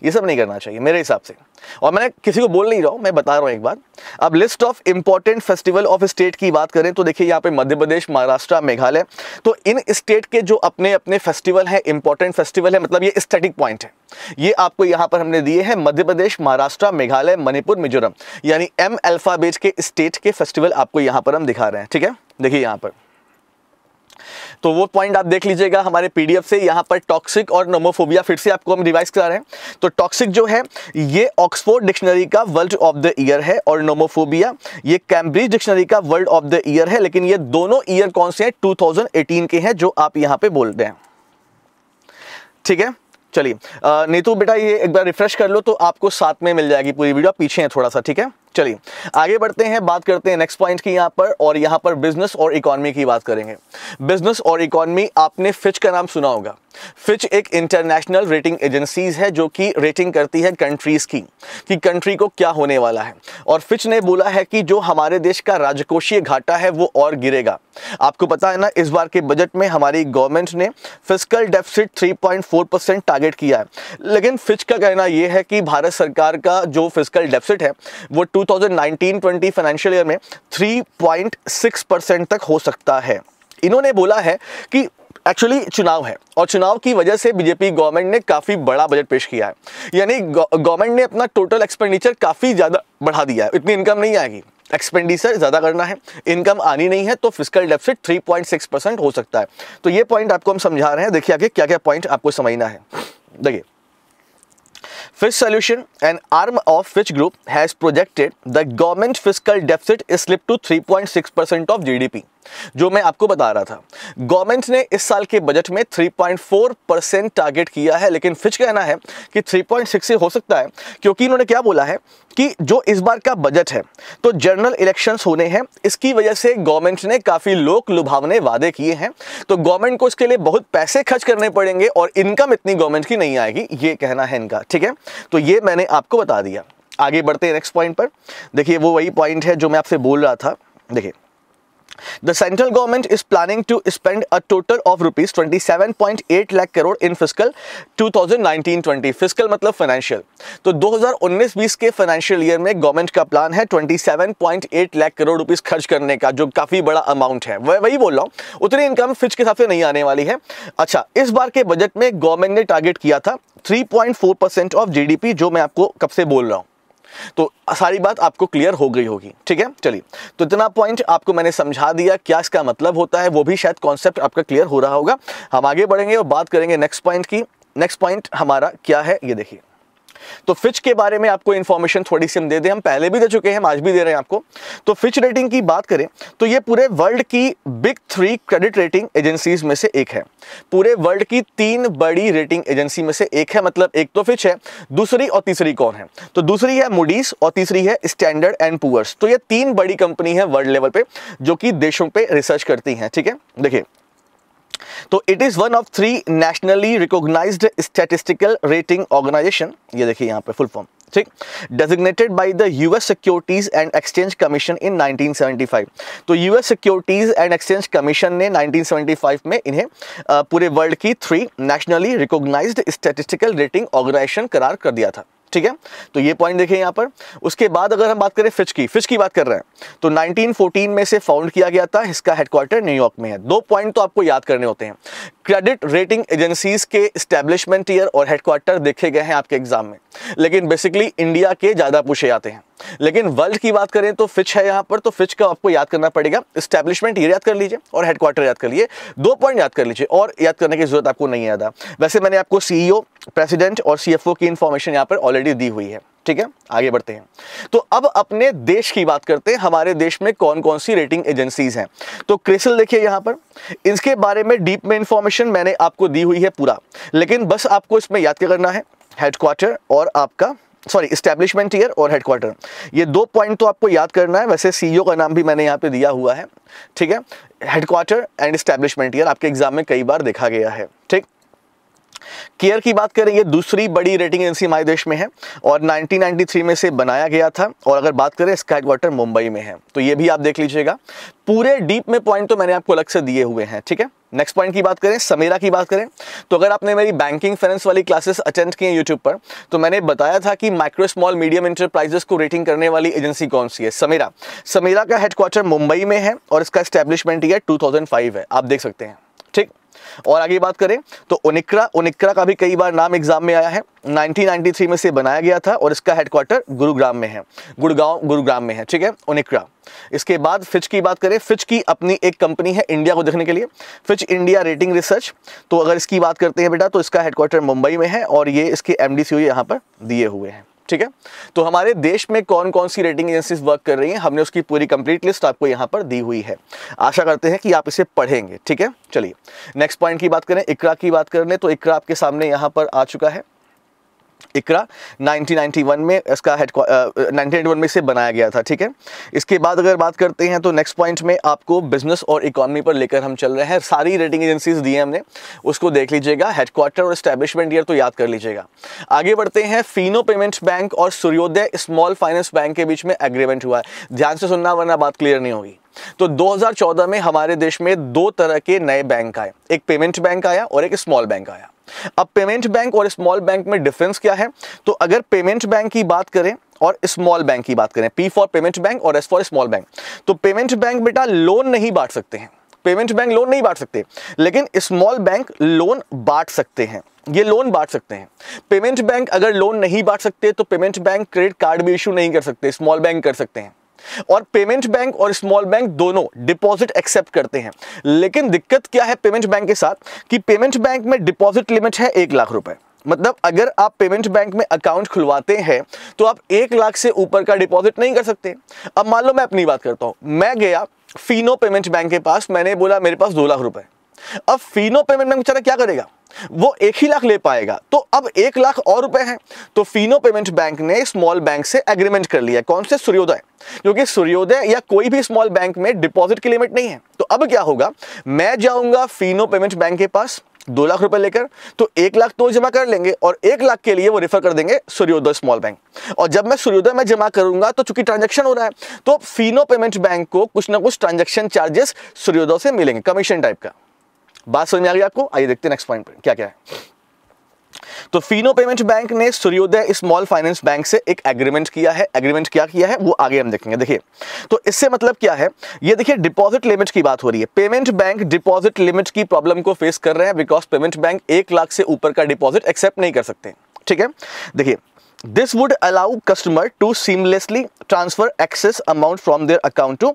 [SPEAKER 2] ये सब नहीं करना चाहिए, मेरे हिसाब से। और मैंने किसी को बोल नहीं रहा हूँ, मैं बता रहा हूँ एक बार। अब list of important festival of state की बात करें तो देखिए यहाँ पे मध्य प्रदेश, महाराष्ट्र, मेघालय। तो इन स्टेट के जो अपने अपने फेस्टिवल हैं इंपॉर्टेंट फेस्टिवल है मतलब ये स्टैटिक पॉइंट है। ये आपको यहाँ पर हमने दिए हैं, मध्य प्रदेश, महाराष्ट्र, मेघालय, मणिपुर, मिजोरम। यानी एम अल्फ़ाबेट के स्टेट के फेस्टिवल आपको यहाँ पर हम दिखा रहे हैं, ठीक है? देखिए यहाँ पर। तो वो पॉइंट आप देख लीजिएगा हमारे पीडीएफ से, यहाँ पर टॉक्सिक और नोमोफोबिया फिर से आपको हम रिवाइज करा रहे हैं। तो टॉक्सिक जो है, ये ऑक्सफोर्ड डिक्शनरी का वर्ल्ड ऑफ़ द ईयर है और नोमोफोबिया ये कैम्ब्रिज डिक्शनरी का वर्ल्ड ऑफ़ द ईयर है, लेकिन ये दोनों ईयर कौन से हैं? 2018 के हैं, जो आप यहाँ पे बोल रहे हैं। ठीक है? चलिए नीतू बेटा ये एक बार रिफ्रेश कर लो तो आपको साथ में मिल जाएगी पूरी वीडियो पीछे है थोड़ा सा, ठीक है? चलिए, आगे बढ़ते हैं, बात करते हैं नेक्स्ट पॉइंट की यहाँ पर और यहाँ पर बिज़नेस और इकोनॉमी की बात करेंगे। बिज़नेस और इकोनॉमी आपने फिच का नाम सुना होगा। फिच एक इंटरनेशनल रेटिंग एजेंसीज है जो कि रेटिंग करती है कंट्रीज़ की, कि कंट्री को क्या होने वाला है। और फिच ने बोला है कि जो हमारे देश का राजकोषीय घाटा है, वो और गिरेगा। आपको पता है ना, इस बार के बजट में हमारी गवर्नमेंट ने फ़िज़िकल डेफिसिट 3.4 परसेंट टारगेट किया है। लेकिन फिच का कहना यह है कि भारत सरकार का जो फ़िज़िकल डेफिसिट है, वो 2019-20 फाइनेंशियल ईयर में 3.6 परसेंट तक हो सकता है। इन्होंने बोला है कि एक्चुअली चुनाव है और चुनाव की वजह से बीजेपी गवर्नमेंट ने काफ़ी बड़ा बजट पेश किया है। यानी गवर्नमेंट ने अपना टोटल एक्सपेंडिचर काफ़ी ज़्यादा बढ़ा दिया है। इतनी इनकम नहीं आएगी। एक्सपेंडिचर ज़्यादा करना है। इनकम आनी नहीं है तो फ़िज़िकल डेफिसिट 3.6 परसेंट हो सकता है। तो ये पॉइंट आपको हम समझा रहे हैं। देखिए आगे क्या क्या पॉइंट आपको समझना है। देखिए। Fitch Solution, an arm of Fitch Group, has projected the government fiscal deficit is slipped to 3.6% of GDP. जो मैं आपको बता रहा था। गवर्नमेंट ने इस साल के बजट में 3.4 परसेंट टारगेट किया है, लेकिन फिच कहना है कि 3.6 से हो सकता है, क्योंकि इन्होंने क्या बोला है कि जो इस बार का बजट है तो जनरल इलेक्शंस होने हैं, इसकी वजह से गवर्नमेंट ने काफ़ी लोक लुभावने वादे किए हैं। तो गवर्नमेंट को इसके लिए बहुत पैसे खर्च करने पड़ेंगे और इनकम इतनी गवर्नमेंट की नहीं आएगी, ये कहना है इनका, ठीक है? तो ये मैंने आपको बता दिया। आगे बढ़ते हैं नेक्स्ट पॉइंट पर। देखिए, वो वही पॉइंट है जो मैं आपसे बोल रहा था। देखिए The central government is planning to spend a total of rupees 27.8 lakh crore in physical 2019-20 physical मतलब फाइनेंशियल तो 2019-20 के फाइनेंशियल ईयर में गवर्नमेंट का प्लान है 27.8 लाख करोड़ रुपीस खर्च करने का, जो काफ़ी बड़ा अमाउंट है। वह, वही बोल रहा हूँ, उतनी इनकम फिच के हिसाब से नहीं आने वाली है। अच्छा इस बार के बजट में गवर्नमेंट ने टारगेट किया था 3.4 परसेंट ऑफ़ जीडीपी जो मैं आपको कब से बोल रहा हूँ। तो सारी बात आपको क्लियर हो गई होगी। ठीक है? चलिए। तो इतना पॉइंट आपको मैंने समझा दिया क्या इसका मतलब होता है, वो भी शायद कॉन्सेप्ट आपका क्लियर हो रहा होगा। हम आगे बढ़ेंगे और बात करेंगे नेक्स्ट पॉइंट की। नेक्स्ट पॉइंट हमारा क्या है, ये देखिए। तो फिच के बारे में आपको इन्फॉर्मेशन थोड़ी सी हम दे दें, हम पहले भी दे चुके हैं, हम आज भी दे रहे हैं आपको। तो फिच रेटिंग की बात करें तो ये पूरे वर्ल्ड की big three credit rating agencies में से एक है। पूरे वर्ल्ड की तीन बड़ी रेटिंग एजेंसी में से एक है मतलब एक तो फिच है, दूसरी और तीसरी कौन है? तो दूसरी है मुडीज और तीसरी है स्टैंडर्ड एंड पुअर्स तो ये तीन बड़ी कंपनी है वर्ल्ड लेवल पे, जो कि देशों पर रिसर्च करती हैं, ठीक है? देखिए तो it is one of three nationally recognised statistical rating organisation ये देखिए यहाँ पे फुल फॉर्म ठीक? Designated by the US securities and exchange commission in 1975 तो US securities and exchange commission ने 1975 में इन्हें पूरे वर्ल्ड की three nationally recognised statistical rating organisation करार कर दिया था। ठीक है? तो ये पॉइंट देखें यहाँ पर। उसके बाद अगर हम बात करें फिच की फिच की बात कर रहे हैं तो 1914 में से फाउंड किया गया था, इसका हेडक्वार्टर न्यूयॉर्क में है। दो पॉइंट तो आपको याद करने होते हैं। क्रेडिट रेटिंग एजेंसीज के स्टैब्लिशमेंट ईयर और हेडक्वार्टर देखे गए हैं आपके एग्ज़ाम में। लेकिन बेसिकली इंडिया के ज़्यादा पूछे जाते हैं। लेकिन वर्ल्ड की बात करें तो फिच है यहाँ पर तो फिच का आपको याद करना पड़ेगा। स्टैब्लिशमेंट ये याद कर लीजिए और हेडक्वार्टर याद कर लीजिए। दो पॉइंट याद कर लीजिए और याद करने की ज़रूरत आपको नहीं याद वैसे मैंने आपको सीईओ प्रेसिडेंट और सीएफओ की इंफॉर्मेशन यहाँ पर ऑलरेडी दी हुई है। ठीक है? आगे बढ़ते हैं। तो अब अपने देश की बात करते हैं। हमारे देश में कौन कौन सी रेटिंग एजेंसीज हैं? तो क्रिसल देखिए यहाँ पर। इसके बारे में डीप में इंफॉर्मेशन मैंने आपको दी हुई है पूरा। लेकिन बस आपको इसमें याद क्या करना है। हेडक्वार्टर और आपका सॉरी स्टैब्लिशमेंट ईयर और हेडक्वार्टर ये दो पॉइंट तो आपको याद करना है। वैसे सीईओ का नाम भी मैंने यहाँ पे दिया हुआ है। ठीक है? हेडक्वार्टर एंड स्टैब्लिशमेंट ईयर आपके एग्ज़ाम में कई बार देखा गया है। ठीक? केयर की बात करें, ये दूसरी बड़ी रेटिंग एजेंसी हमारे देश में है और 1993 में से बनाया गया था और अगर बात करें, इसका हेडक्वार्टर मुंबई में है। तो ये भी आप देख लीजिएगा। पूरे डीप में पॉइंट तो मैंने आपको अलग से दिए हुए हैं। ठीक है? नेक्स्ट पॉइंट की बात करें, समेरा की बात करें तो अगर आपने मेरी बैंकिंग फाइनेंस वाली क्लासेस अटेंड की हैं यूट्यूब पर तो मैंने बताया था कि माइक्रो स्मॉल मीडियम इंटरप्राइजेस को रेटिंग करने वाली एजेंसी कौन सी है? समेरा। समेरा का हेडक्वार्टर मुंबई में है और इसका स्टैब्लिशमेंट ईयर 2005 है। आप देख सकते हैं। और आगे बात करें तो ओनिक्रा ओनिक्रा का भी कई बार नाम एग्ज़ाम में आया है। 1993 में से बनाया गया था और इसका हेडक्वार्टर गुरुग्राम में है। गुड़गांव, गुरुग्राम में है, ठीक है? ओनिक्रा इसके बाद फिच की बात करें, फिच की अपनी एक कंपनी है इंडिया को देखने के लिए, फिच इंडिया रेटिंग रिसर्च तो अगर इसकी बात करते हैं बेटा तो इसका हेडक्वार्टर मुंबई में है और ये इसके एम डी यहाँ पर दिए हुए हैं। ठीक है? तो हमारे देश में कौन कौन सी रेटिंग एजेंसीज वर्क कर रही हैं? हमने उसकी पूरी कंप्लीट लिस्ट आपको यहाँ पर दी हुई है। आशा करते हैं कि आप इसे पढ़ेंगे, ठीक है? चलिए नेक्स्ट पॉइंट की बात करें, इकरा की बात कर तो इकरा आपके सामने यहाँ पर आ चुका है। इकरा 1991 में इसका हेड नाइनटीन में इसे बनाया गया था, ठीक है? इसके बाद अगर बात करते हैं तो नेक्स्ट पॉइंट में आपको बिज़नेस और इकोनॉमी पर लेकर हम चल रहे हैं। सारी रेटिंग एजेंसीज दी हमने, उसको देख लीजिएगा। हेडक्वार्टर और स्टैब्लिशमेंट ईयर तो याद कर लीजिएगा। आगे बढ़ते हैं। फीनो पेमेंट्स बैंक और सूर्योदय स्मॉल फाइनेंस बैंक के बीच में एग्रीमेंट हुआ है। ध्यान से सुनना, वरना बात क्लियर नहीं होगी। तो 2014 में हमारे देश में दो तरह के नए बैंक आए। एक पेमेंट बैंक आया और एक स्मॉल बैंक आया। अब पेमेंट बैंक और स्मॉल बैंक में डिफरेंस क्या है? तो अगर पेमेंट बैंक की बात करें और स्मॉल बैंक की बात करें पी फॉर पेमेंट बैंक और एस फॉर स्मॉल बैंक तो पेमेंट बैंक बेटा लोन नहीं बांट सकते हैं। पेमेंट बैंक लोन नहीं बांट सकते, लेकिन स्मॉल बैंक लोन बांट सकते हैं। ये लोन बांट सकते हैं। पेमेंट बैंक अगर लोन नहीं बांट सकते तो पेमेंट बैंक क्रेडिट कार्ड भी इशू नहीं कर सकते स्मॉल बैंक कर सकते हैं। और पेमेंट बैंक और स्मॉल बैंक दोनों डिपॉजिट एक्सेप्ट करते हैं। लेकिन दिक्कत क्या है पेमेंट बैंक के साथ? कि पेमेंट बैंक में डिपॉजिट लिमिट है एक लाख रुपए। मतलब अगर आप पेमेंट बैंक में अकाउंट खुलवाते हैं तो आप एक लाख से ऊपर का डिपॉजिट नहीं कर सकते। अब मान लो मैं अपनी बात करता हूँ। मैं गया फीनो पेमेंट बैंक के पास, मैंने बोला मेरे पास दो लाख रुपए। अब फीनो पेमेंट बैंक बेचारा क्या करेगा? वो एक ही लाख ले पाएगा। तो अब एक लाख और रुपए हैं। तो फीनो पेमेंट बैंक ने स्मॉल बैंक से एग्रीमेंट कर लिया कौन से? सूर्योदय क्योंकि सूर्योदय या कोई भी स्मॉल बैंक में डिपॉजिट की लिमिट नहीं है। तो अब क्या होगा? मैं जाऊँगा फीनो पेमेंट बैंक के पास दो लाख रुपए लेकर तो एक लाख तो जमा कर लेंगे और एक लाख के लिए वो रेफर कर देंगे सूर्योदय स्मॉल बैंक और जब मैं सूर्योदय में जमा करूँगा तो चूँकि ट्रांजेक्शन हो रहा है तो फीनो पेमेंट बैंक को कुछ ना कुछ ट्रांजेक्शन चार्जेस सूर्योदय से मिलेंगे कमीशन टाइप का। बात समझ में आ गई आपको? आइए देखते हैं नेक्स्ट पॉइंट क्या क्या है। तो फीनो पेमेंट बैंक ने सूर्योदय स्मॉल फाइनेंस बैंक से एक एग्रीमेंट किया है। एग्रीमेंट क्या किया है? वो आगे हम देखेंगे। देखिए तो इससे मतलब क्या है? ये देखिए डिपॉजिट लिमिट की बात हो रही है। पेमेंट बैंक डिपॉजिट लिमिट की प्रॉब्लम को फेस कर रहे हैं बिकॉज़ पेमेंट बैंक एक लाख से ऊपर का डिपॉजिट एक्सेप्ट नहीं कर सकते। ठीक है? देखिए this would allow customer to seamlessly transfer excess amount from their account to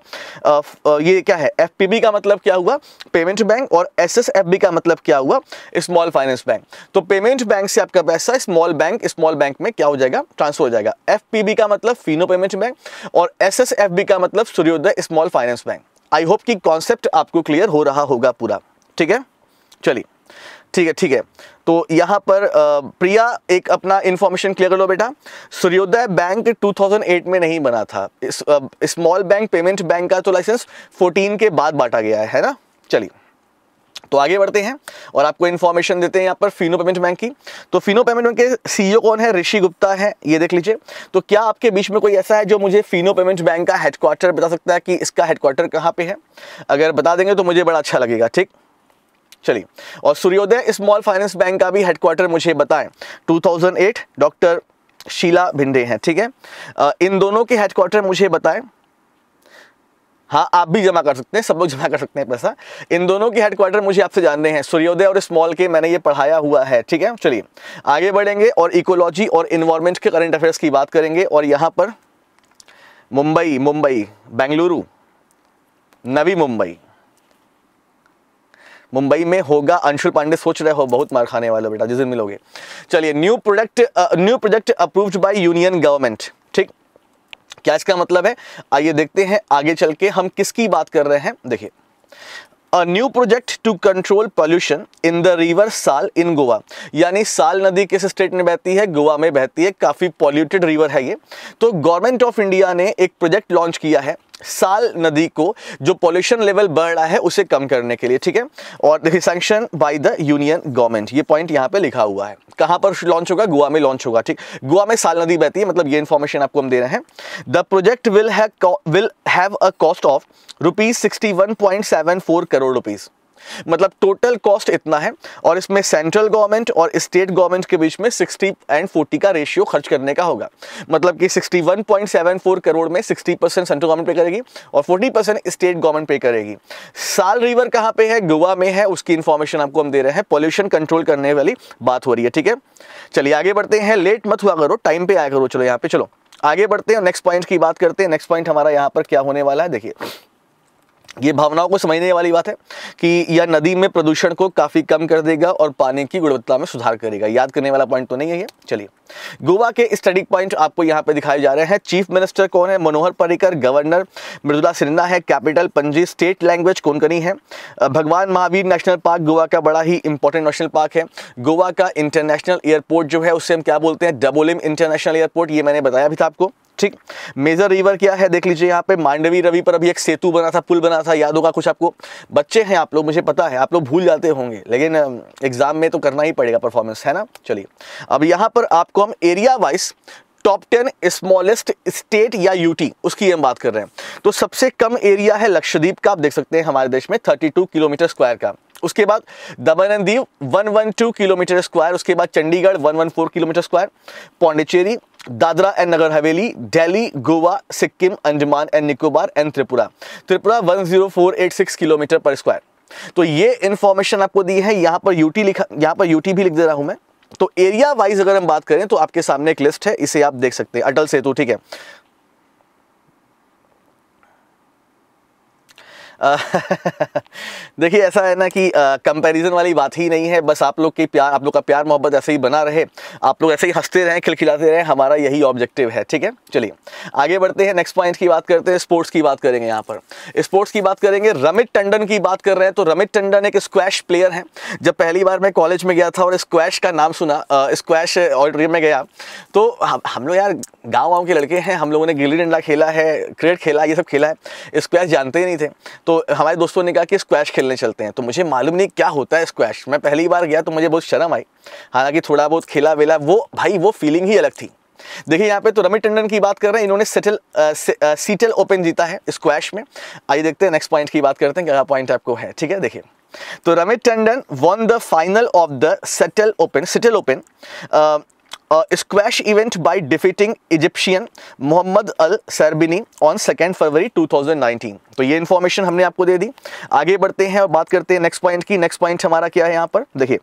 [SPEAKER 2] uh, uh, ये क्या है? एफ़ का मतलब क्या हुआ? पेमेंट बैंक और एस एस एफ़ बी का मतलब क्या हुआ? स्मॉल फाइनेंस बैंक तो पेमेंट बैंक से आपका पैसा स्मॉल बैंक स्मॉल बैंक में क्या हो जाएगा? ट्रांसफ़र हो जाएगा. एफ़ का मतलब फिनो पेमेंट बैंक और एस एस एफ़ बी का मतलब Suryoday small finance bank I hope कि कॉन्सेप्ट आपको क्लियर हो रहा होगा पूरा. ठीक है? चलिए. ठीक है ठीक है। तो यहाँ पर प्रिया, एक अपना इन्फॉर्मेशन क्लियर कर लो बेटा। सूर्योदय बैंक 2008 में नहीं बना था। स्मॉल बैंक पेमेंट बैंक का तो लाइसेंस 14 के बाद बांटा गया है है ना? चलिए। तो आगे बढ़ते हैं और आपको इन्फॉर्मेशन देते हैं यहाँ पर फिनो पेमेंट बैंक की। तो फिनो पेमेंट बैंक के सीईओ कौन है? ऋषि गुप्ता है, ये देख लीजिए। तो क्या आपके बीच में कोई ऐसा है जो मुझे फिनो पेमेंट बैंक का हेडक्वार्टर बता सकता है कि इसका हेडक्वार्टर कहाँ पे है? अगर बता देंगे तो मुझे बड़ा अच्छा लगेगा, ठीक? चलिए, और सूर्योदय स्मॉल फाइनेंस बैंक का भी हेडक्वार्टर मुझे बताएँ। 2008 डॉक्टर शीला भिंडे हैं, ठीक है? इन दोनों के हेडक्वार्टर मुझे बताएँ। हाँ आप भी जमा कर सकते हैं, सब लोग जमा कर सकते हैं पैसा। इन दोनों के हेडक्वार्टर मुझे आपसे जानने हैं, सूर्योदय और स्मॉल के मैंने ये पढ़ाया हुआ है, ठीक है? चलिए, आगे बढ़ेंगे और इकोलॉजी और इन्वायरमेंट के करंट अफेयर्स की बात करेंगे, और यहाँ पर मुंबई मुंबई, बेंगलुरु, नवी मुंबई। मुंबई में होगा। अंशुल पांडे सोच रहे हो बहुत मार खाने वाले बेटा, जिस दिन मिलोगे। चलिए new product new project approved by union government ठीक? क्या इसका मतलब है? आइए देखते हैं आगे चल के हम किसकी बात कर रहे हैं। देखिए a new project to control pollution in the river Sal in Goa. यानी साल नदी किस स्टेट में बहती है? गोवा में बहती है। काफ़ी पॉल्यूटेड रिवर है ये। तो गवर्नमेंट ऑफ़ इंडिया ने एक प्रोजेक्ट लॉन्च किया है। साल नदी को जो पॉल्यूशन लेवल बढ़ रहा है, उसे कम करने के लिए, ठीक है? और देखिए sanction by the union government ये पॉइंट यहाँ पे लिखा हुआ है। कहाँ पर लॉन्च होगा? गोवा में लॉन्च होगा, ठीक? गोवा में साल नदी बहती है मतलब ये इन्फॉर्मेशन आपको हम दे रहे हैं। The project will have will have a cost of rupees sixty crore rupees मतलब टोटल कॉस्ट इतना है और इसमें सेंट्रल गवर्नमेंट और स्टेट गवर्नमेंट के बीच में 60 एंड 40 का रेशियो खर्च करने का होगा। मतलब कि 61.74 करोड़ में 60 परसेंट सेंट्रल गवर्नमेंट पे करेगी और 40 परसेंट स्टेट गवर्नमेंट पे करेगी। साल रिवर कहाँ पे है? गोवा में है। उसकी इंफॉर्मेशन आपको हम दे रहे हैं। पॉल्यूशन कंट्रोल करने वाली बात हो रही है, ठीक है? चलिए आगे बढ़ते हैं। लेट मत हुआ करो टाइम पे आया करो। चलो यहाँ पे, चलो। आगे बढ़ते हैं नेक्स्ट पॉइंट की बात करते हैं। नेक्स्ट पॉइंट हमारा यहाँ पर क्या होने वाला है? देखिए। ये भावनाओं को समझने वाली बात है कि यह नदी में प्रदूषण को काफ़ी कम कर देगा और पानी की गुणवत्ता में सुधार करेगा। याद करने वाला पॉइंट तो नहीं है ये। चलिए। गोवा के स्टडी पॉइंट आपको यहाँ पे दिखाए जा रहे हैं। चीफ मिनिस्टर कौन है? मनोहर पर्रिकर गवर्नर मृदुला सिन्हा है। कैपिटल पंजी स्टेट लैंग्वेज कोंकणी है? भगवान महावीर नेशनल पार्क गोवा का बड़ा ही इंपॉर्टेंट नेशनल पार्क है। गोवा का इंटरनेशनल एयरपोर्ट जो है, उससे हम क्या बोलते हैं? डबोलिम इंटरनेशनल एयरपोर्ट ये मैंने बताया भी था आपको। ठीक? मेजर रिवर क्या है? देख लीजिए यहाँ पे मांडवी रवि पर अभी एक सेतु बना था, पुल बना था, यादों का कुछ आपको बच्चे हैं आप लोग, मुझे पता है, आप लोग भूल जाते होंगे, लेकिन एग्ज़ाम में तो करना ही पड़ेगा परफॉर्मेंस है ना? चलिए, अब यहाँ पर आपको हम area wise top ten smallest state या यूटी उसकी हम बात कर रहे हैं। तो सबसे कम एरिया है लक्षद्वीप का, आप देख सकते हैं हमारे देश में 32 किलोमीटर स्क्वायर का। उसके बाद दमन दीव 112 किलोमीटर स्क्वायर उसके बाद Chandigarh 114 kilometre square Pondicherry, Dadra and Nagar Haveli, Delhi, Goa, Sikkim, Andaman and Nicobar and Tripura. Tripura 10486 kilometre पर स्क्वायर तो ये इंफॉर्मेशन आपको दी है, यहाँ पर यूटी लिखा, यहाँ पर यूटी भी लिख दे रहा हूँ मैं। तो एरिया वाइज अगर हम बात करें तो आपके सामने एक लिस्ट है, इसे आप देख सकते हैं। अटल सेतु, ठीक है? देखिए, ऐसा है ना कि कंपैरिजन वाली बात ही नहीं है। बस आप लोग की प्यार, आप लोग का प्यार, मोहब्बत ऐसे ही बना रहे। आप लोग ऐसे ही हँसते रहें, खिलखिलाते रहें, हमारा यही ऑब्जेक्टिव है, ठीक है? चलिए, आगे बढ़ते हैं नेक्स्ट पॉइंट की बात करते हैं स्पोर्ट्स की बात करेंगे यहाँ पर। स्पोर्ट्स की बात करेंगे, रमित टंडन की बात कर रहे हैं तो रमित टंडन एक स्क्वैश प्लेयर है। जब पहली बार मैं कॉलेज में गया था और स्क्वैश का नाम सुना स्क्वैश ऑडिटोरियम में गया तो हम लोग यार गाँव गाँव के लड़के हैं, हम लोगों ने गिल्ली डंडा खेला है क्रिकेट खेला, ये सब खेला है। स्क्वैश जानते ही नहीं थे। तो तो हमारे दोस्तों ने कहा कि स्क्वैश खेलने चलते हैं। तो मुझे मालूम नहीं क्या होता है स्क्वैश मैं पहली बार गया तो मुझे बहुत शर्म आई। हालाँकि थोड़ा बहुत खेला वेला, वो भाई, वो फीलिंग ही अलग थी। देखिए, यहाँ पे तो रमित टंडन की बात कर रहे हैं। इन्होंने सेटल सीटल ओपन जीता है स्क्वैश में। आइए देखते हैं नेक्स्ट पॉइंट की बात करते हैं क्या पॉइंट आपको है। ठीक है, देखिए। तो Ramit Tandon won the final of the Seattle open Seattle open squash event by defeating Egyptian Mohamed El Sherbini on second February 2019 तो ये इन्फॉर्मेशन हमने आपको दे दी। आगे बढ़ते हैं और बात करते हैं नेक्स्ट पॉइंट की। नेक्स्ट पॉइंट हमारा क्या है यहाँ पर? देखिए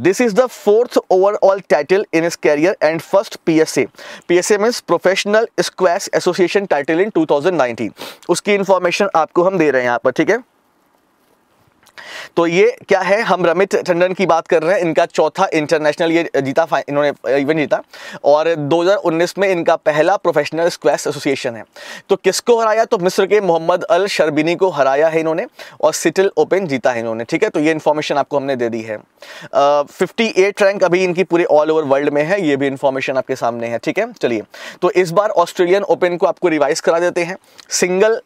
[SPEAKER 2] this is the fourth overall title in his career and first PSA PSA means professional squash association title in 2019 उसकी इन्फॉर्मेशन आपको हम दे रहे हैं यहाँ पर, ठीक है? तो ये क्या है? हम रमित टंडन की बात कर रहे हैं। इनका चौथा इंटरनेशनल ये जीता इन्होंने इवेंट जीता। और 2019 में इनका पहला प्रोफेशनल स्क्वैश एसोसिएशन है। तो किसको हराया? तो मिस्र के मोहम्मद अल शर्बिनी को हराया है इन्होंने और सिटिल ओपन जीता है इन्होंने, ठीक है? तो ये इन्फॉर्मेशन आपको हमने दे दी है। फिफ्टी एट रैंक अभी इनकी पूरे ऑल ओवर वर्ल्ड में है। ये भी इन्फॉर्मेशन आपके सामने है, ठीक है? चलिए। तो इस बार ऑस्ट्रेलियन ओपन को आपको रिवाइज करा देते हैं। सिंगल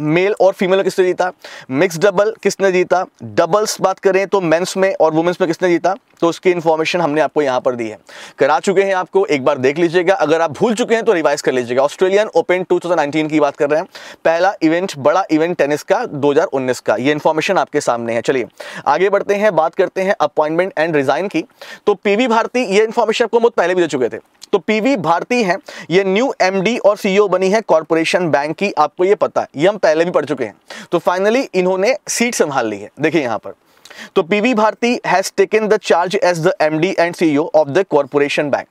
[SPEAKER 2] मेल और फीमेल में किसने जीता? मिक्स डबल किसने जीता? डबल्स बात करें तो मेंस में और वुमेंस में किसने जीता? तो उसकी इन्फॉर्मेशन हमने आपको यहाँ पर दी है। करा चुके हैं आपको, एक बार देख लीजिएगा। अगर आप भूल चुके हैं तो रिवाइज कर लीजिएगा। ऑस्ट्रेलियन ओपन 2019 की बात कर रहे हैं। पहला इवेंट बड़ा इवेंट टेनिस का 2019 का। ये इन्फॉर्मेशन आपके सामने है। चलिए, आगे बढ़ते हैं, बात करते हैं अपॉइंटमेंट एंड रिजाइन की। तो पीवी भारती, ये इन्फॉर्मेशन आपको बहुत पहले भी दे चुके थे। तो पीवी भारती है, ये न्यू एमडी और सीईओ बनी है कॉर्पोरेशन बैंक की। आपको ये पता है, ये हम पहले भी पढ़ चुके हैं। तो फाइनली इन्होंने सीट संभाल ली है। देखिए यहाँ पर। तो P V Bharathi has taken the charge as the MD and CEO of the corporation bank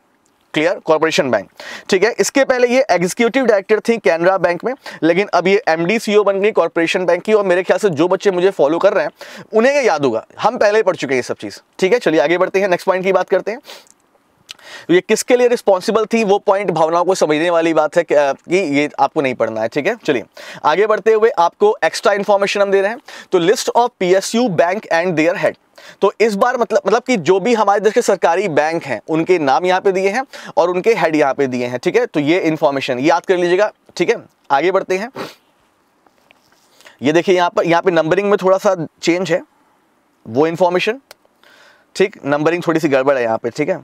[SPEAKER 2] clear corporation bank ठीक है? इसके पहले ये एग्जीक्यूटिव डायरेक्टर थी कैनरा बैंक में, लेकिन अब ये एमडी सीईओ बन गई कॉरपोरेशन बैंक की, और मेरे ख्याल से जो बच्चे मुझे फॉलो कर रहे हैं, उन्हें ये याद होगा। हम पहले ही पढ़ चुके हैं ये सब चीज़। ठीक है? चलिए आगे बढ़ते हैं नेक्स्ट पॉइंट की बात करते हैं। तो ये किसके लिए रिस्पॉन्सिबल थी? वो पॉइंट भावनाओं को समझने वाली बात है कि ये आपको नहीं पढ़ना है, ठीक है? चलिए, आगे बढ़ते हुए आपको एक्स्ट्रा इन्फॉर्मेशन हम दे रहे हैं। तो list of PSU bank and their head तो इस बार मतलब मतलब कि जो भी हमारे देश के सरकारी बैंक हैं, उनके नाम यहाँ पे दिए हैं और उनके हेड यहाँ पे दिए हैं, ठीक है? तो ये इन्फॉर्मेशन याद कर लीजिएगा, ठीक है? आगे बढ़ते हैं। ये देखिए यहाँ पर, यहाँ पे नंबरिंग में थोड़ा सा चेंज है, वो इन्फॉर्मेशन ठीक? नंबरिंग थोड़ी सी गड़बड़ है यहाँ पे, ठीक है?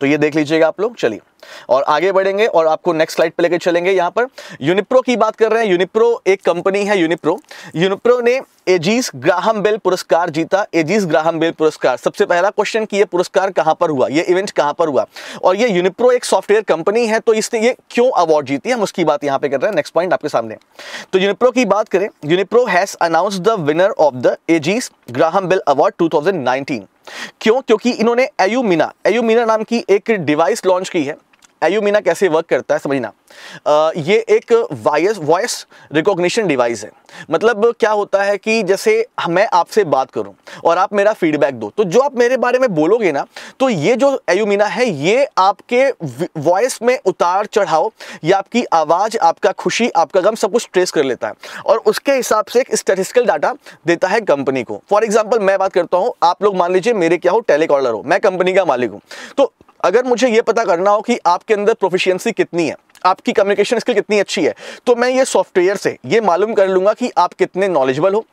[SPEAKER 2] तो ये देख लीजिएगा आप लोग, चलिए। और आगे बढ़ेंगे और आपको नेक्स्ट स्लाइड पे लेकर चलेंगे। यहाँ पर यूनिप्रो की बात कर रहे हैं। यूनिप्रो एक कंपनी है यूनिप्रो यूनिप्रो ने एजीस ग्राहम बेल पुरस्कार जीता। एजीस ग्राहम बेल पुरस्कार। सबसे पहला क्वेश्चन कि ये पुरस्कार कहाँ पर हुआ? ये इवेंट कहाँ पर हुआ? और ये यूनिप्रो एक सॉफ्टवेयर कंपनी है तो इसने ये क्यों अवार्ड जीती हम उसकी बात यहाँ पे कर रहे हैं। नेक्स्ट पॉइंट आपके सामने। तो यूनिप्रो की बात करें। Unipro has announce the winner of the Aegis Graham Bell award to क्यों? क्योंकि इन्होंने एयूमिना एयूमिना नाम की एक डिवाइस लॉन्च की है। एयूमिना कैसे वर्क करता है, समझना। ये एक वॉइस वॉइस रिकॉग्निशन डिवाइस है। मतलब क्या होता है कि जैसे मैं आपसे बात करूँ और आप मेरा फीडबैक दो तो जो आप मेरे बारे में बोलोगे ना तो ये जो एयूमिना है, ये आपके वॉइस में उतार चढ़ाव, या आपकी आवाज़, आपका खुशी, आपका गम सब कुछ ट्रेस कर लेता है। और उसके हिसाब से एक स्टेटिस्टिकल डाटा देता है कंपनी को। फॉर एग्ज़ाम्पल मैं बात करता हूँ, आप लोग मान लीजिए मेरे क्या हो टेलीकॉलर हो, मैं कंपनी का मालिक हूँ। तो अगर मुझे ये पता करना हो कि आपके अंदर प्रोफिशियंसी कितनी है, आपकी कम्युनिकेशन स्किल कितनी अच्छी है तो मैं ये सॉफ्टवेयर से ये मालूम कर लूँगा कि आप कितने नॉलेजबल हो।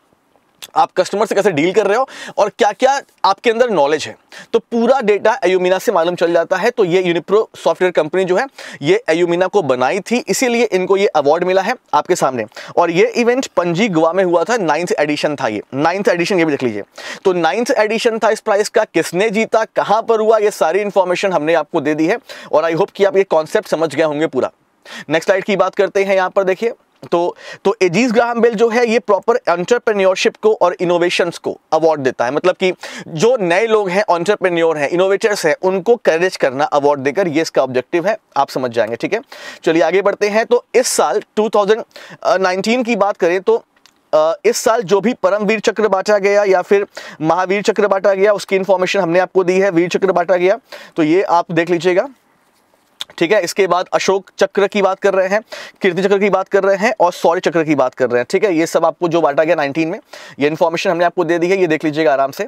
[SPEAKER 2] आप कस्टमर से कैसे डील कर रहे हो और क्या क्या आपके अंदर नॉलेज है? तो पूरा डेटा एयूमिना से मालूम चल जाता है। तो ये यूनिप्रो सॉफ्टवेयर कंपनी जो है, ये एयूमिना को बनाई थी। इसीलिए इनको ये अवार्ड मिला है आपके सामने। और ये इवेंट पंजी गोवा में हुआ था। नाइन्थ एडिशन था ये। नाइन्थ एडिशन ये भी देख लीजिए। तो नाइन्थ एडिशन था इस प्राइस का। किसने जीता? कहाँ पर हुआ? ये सारी इंफॉर्मेशन हमने आपको दे दी है। और आई होप कि आप ये कॉन्सेप्ट समझ गए होंगे पूरा। नेक्स्ट स्लाइड की बात करते हैं यहाँ पर, देखिए। तो तो एजीज ग्राहम बेल जो है, ये प्रॉपर एंटरप्रेन्योरशिप को और इनोवेशंस को अवार्ड देता है। मतलब कि जो नए लोग हैं एंटरप्रेन्योर हैं इनोवेटर्स हैं, उनको करेज करना अवार्ड देकर ये इसका ऑब्जेक्टिव है। आप समझ जाएँगे, ठीक है? चलिए आगे बढ़ते हैं। तो इस साल 2019 की बात करें तो इस साल जो भी परमवीर चक्र बांटा गया या फिर महावीर चक्र बांटा गया, उसकी इन्फॉर्मेशन हमने आपको दी है, वीर चक्र बांटा गया। तो ये आप देख लीजिएगा। ठीक है, इसके बाद अशोक चक्र की बात कर रहे हैं, कीर्ति चक्र की बात कर रहे हैं और सौर्य चक्र की बात कर रहे हैं, ठीक है? ये सब आपको जो बांटा गया 19 में, ये इन्फॉर्मेशन हमने आपको दे दी है, ये देख लीजिएगा आराम से।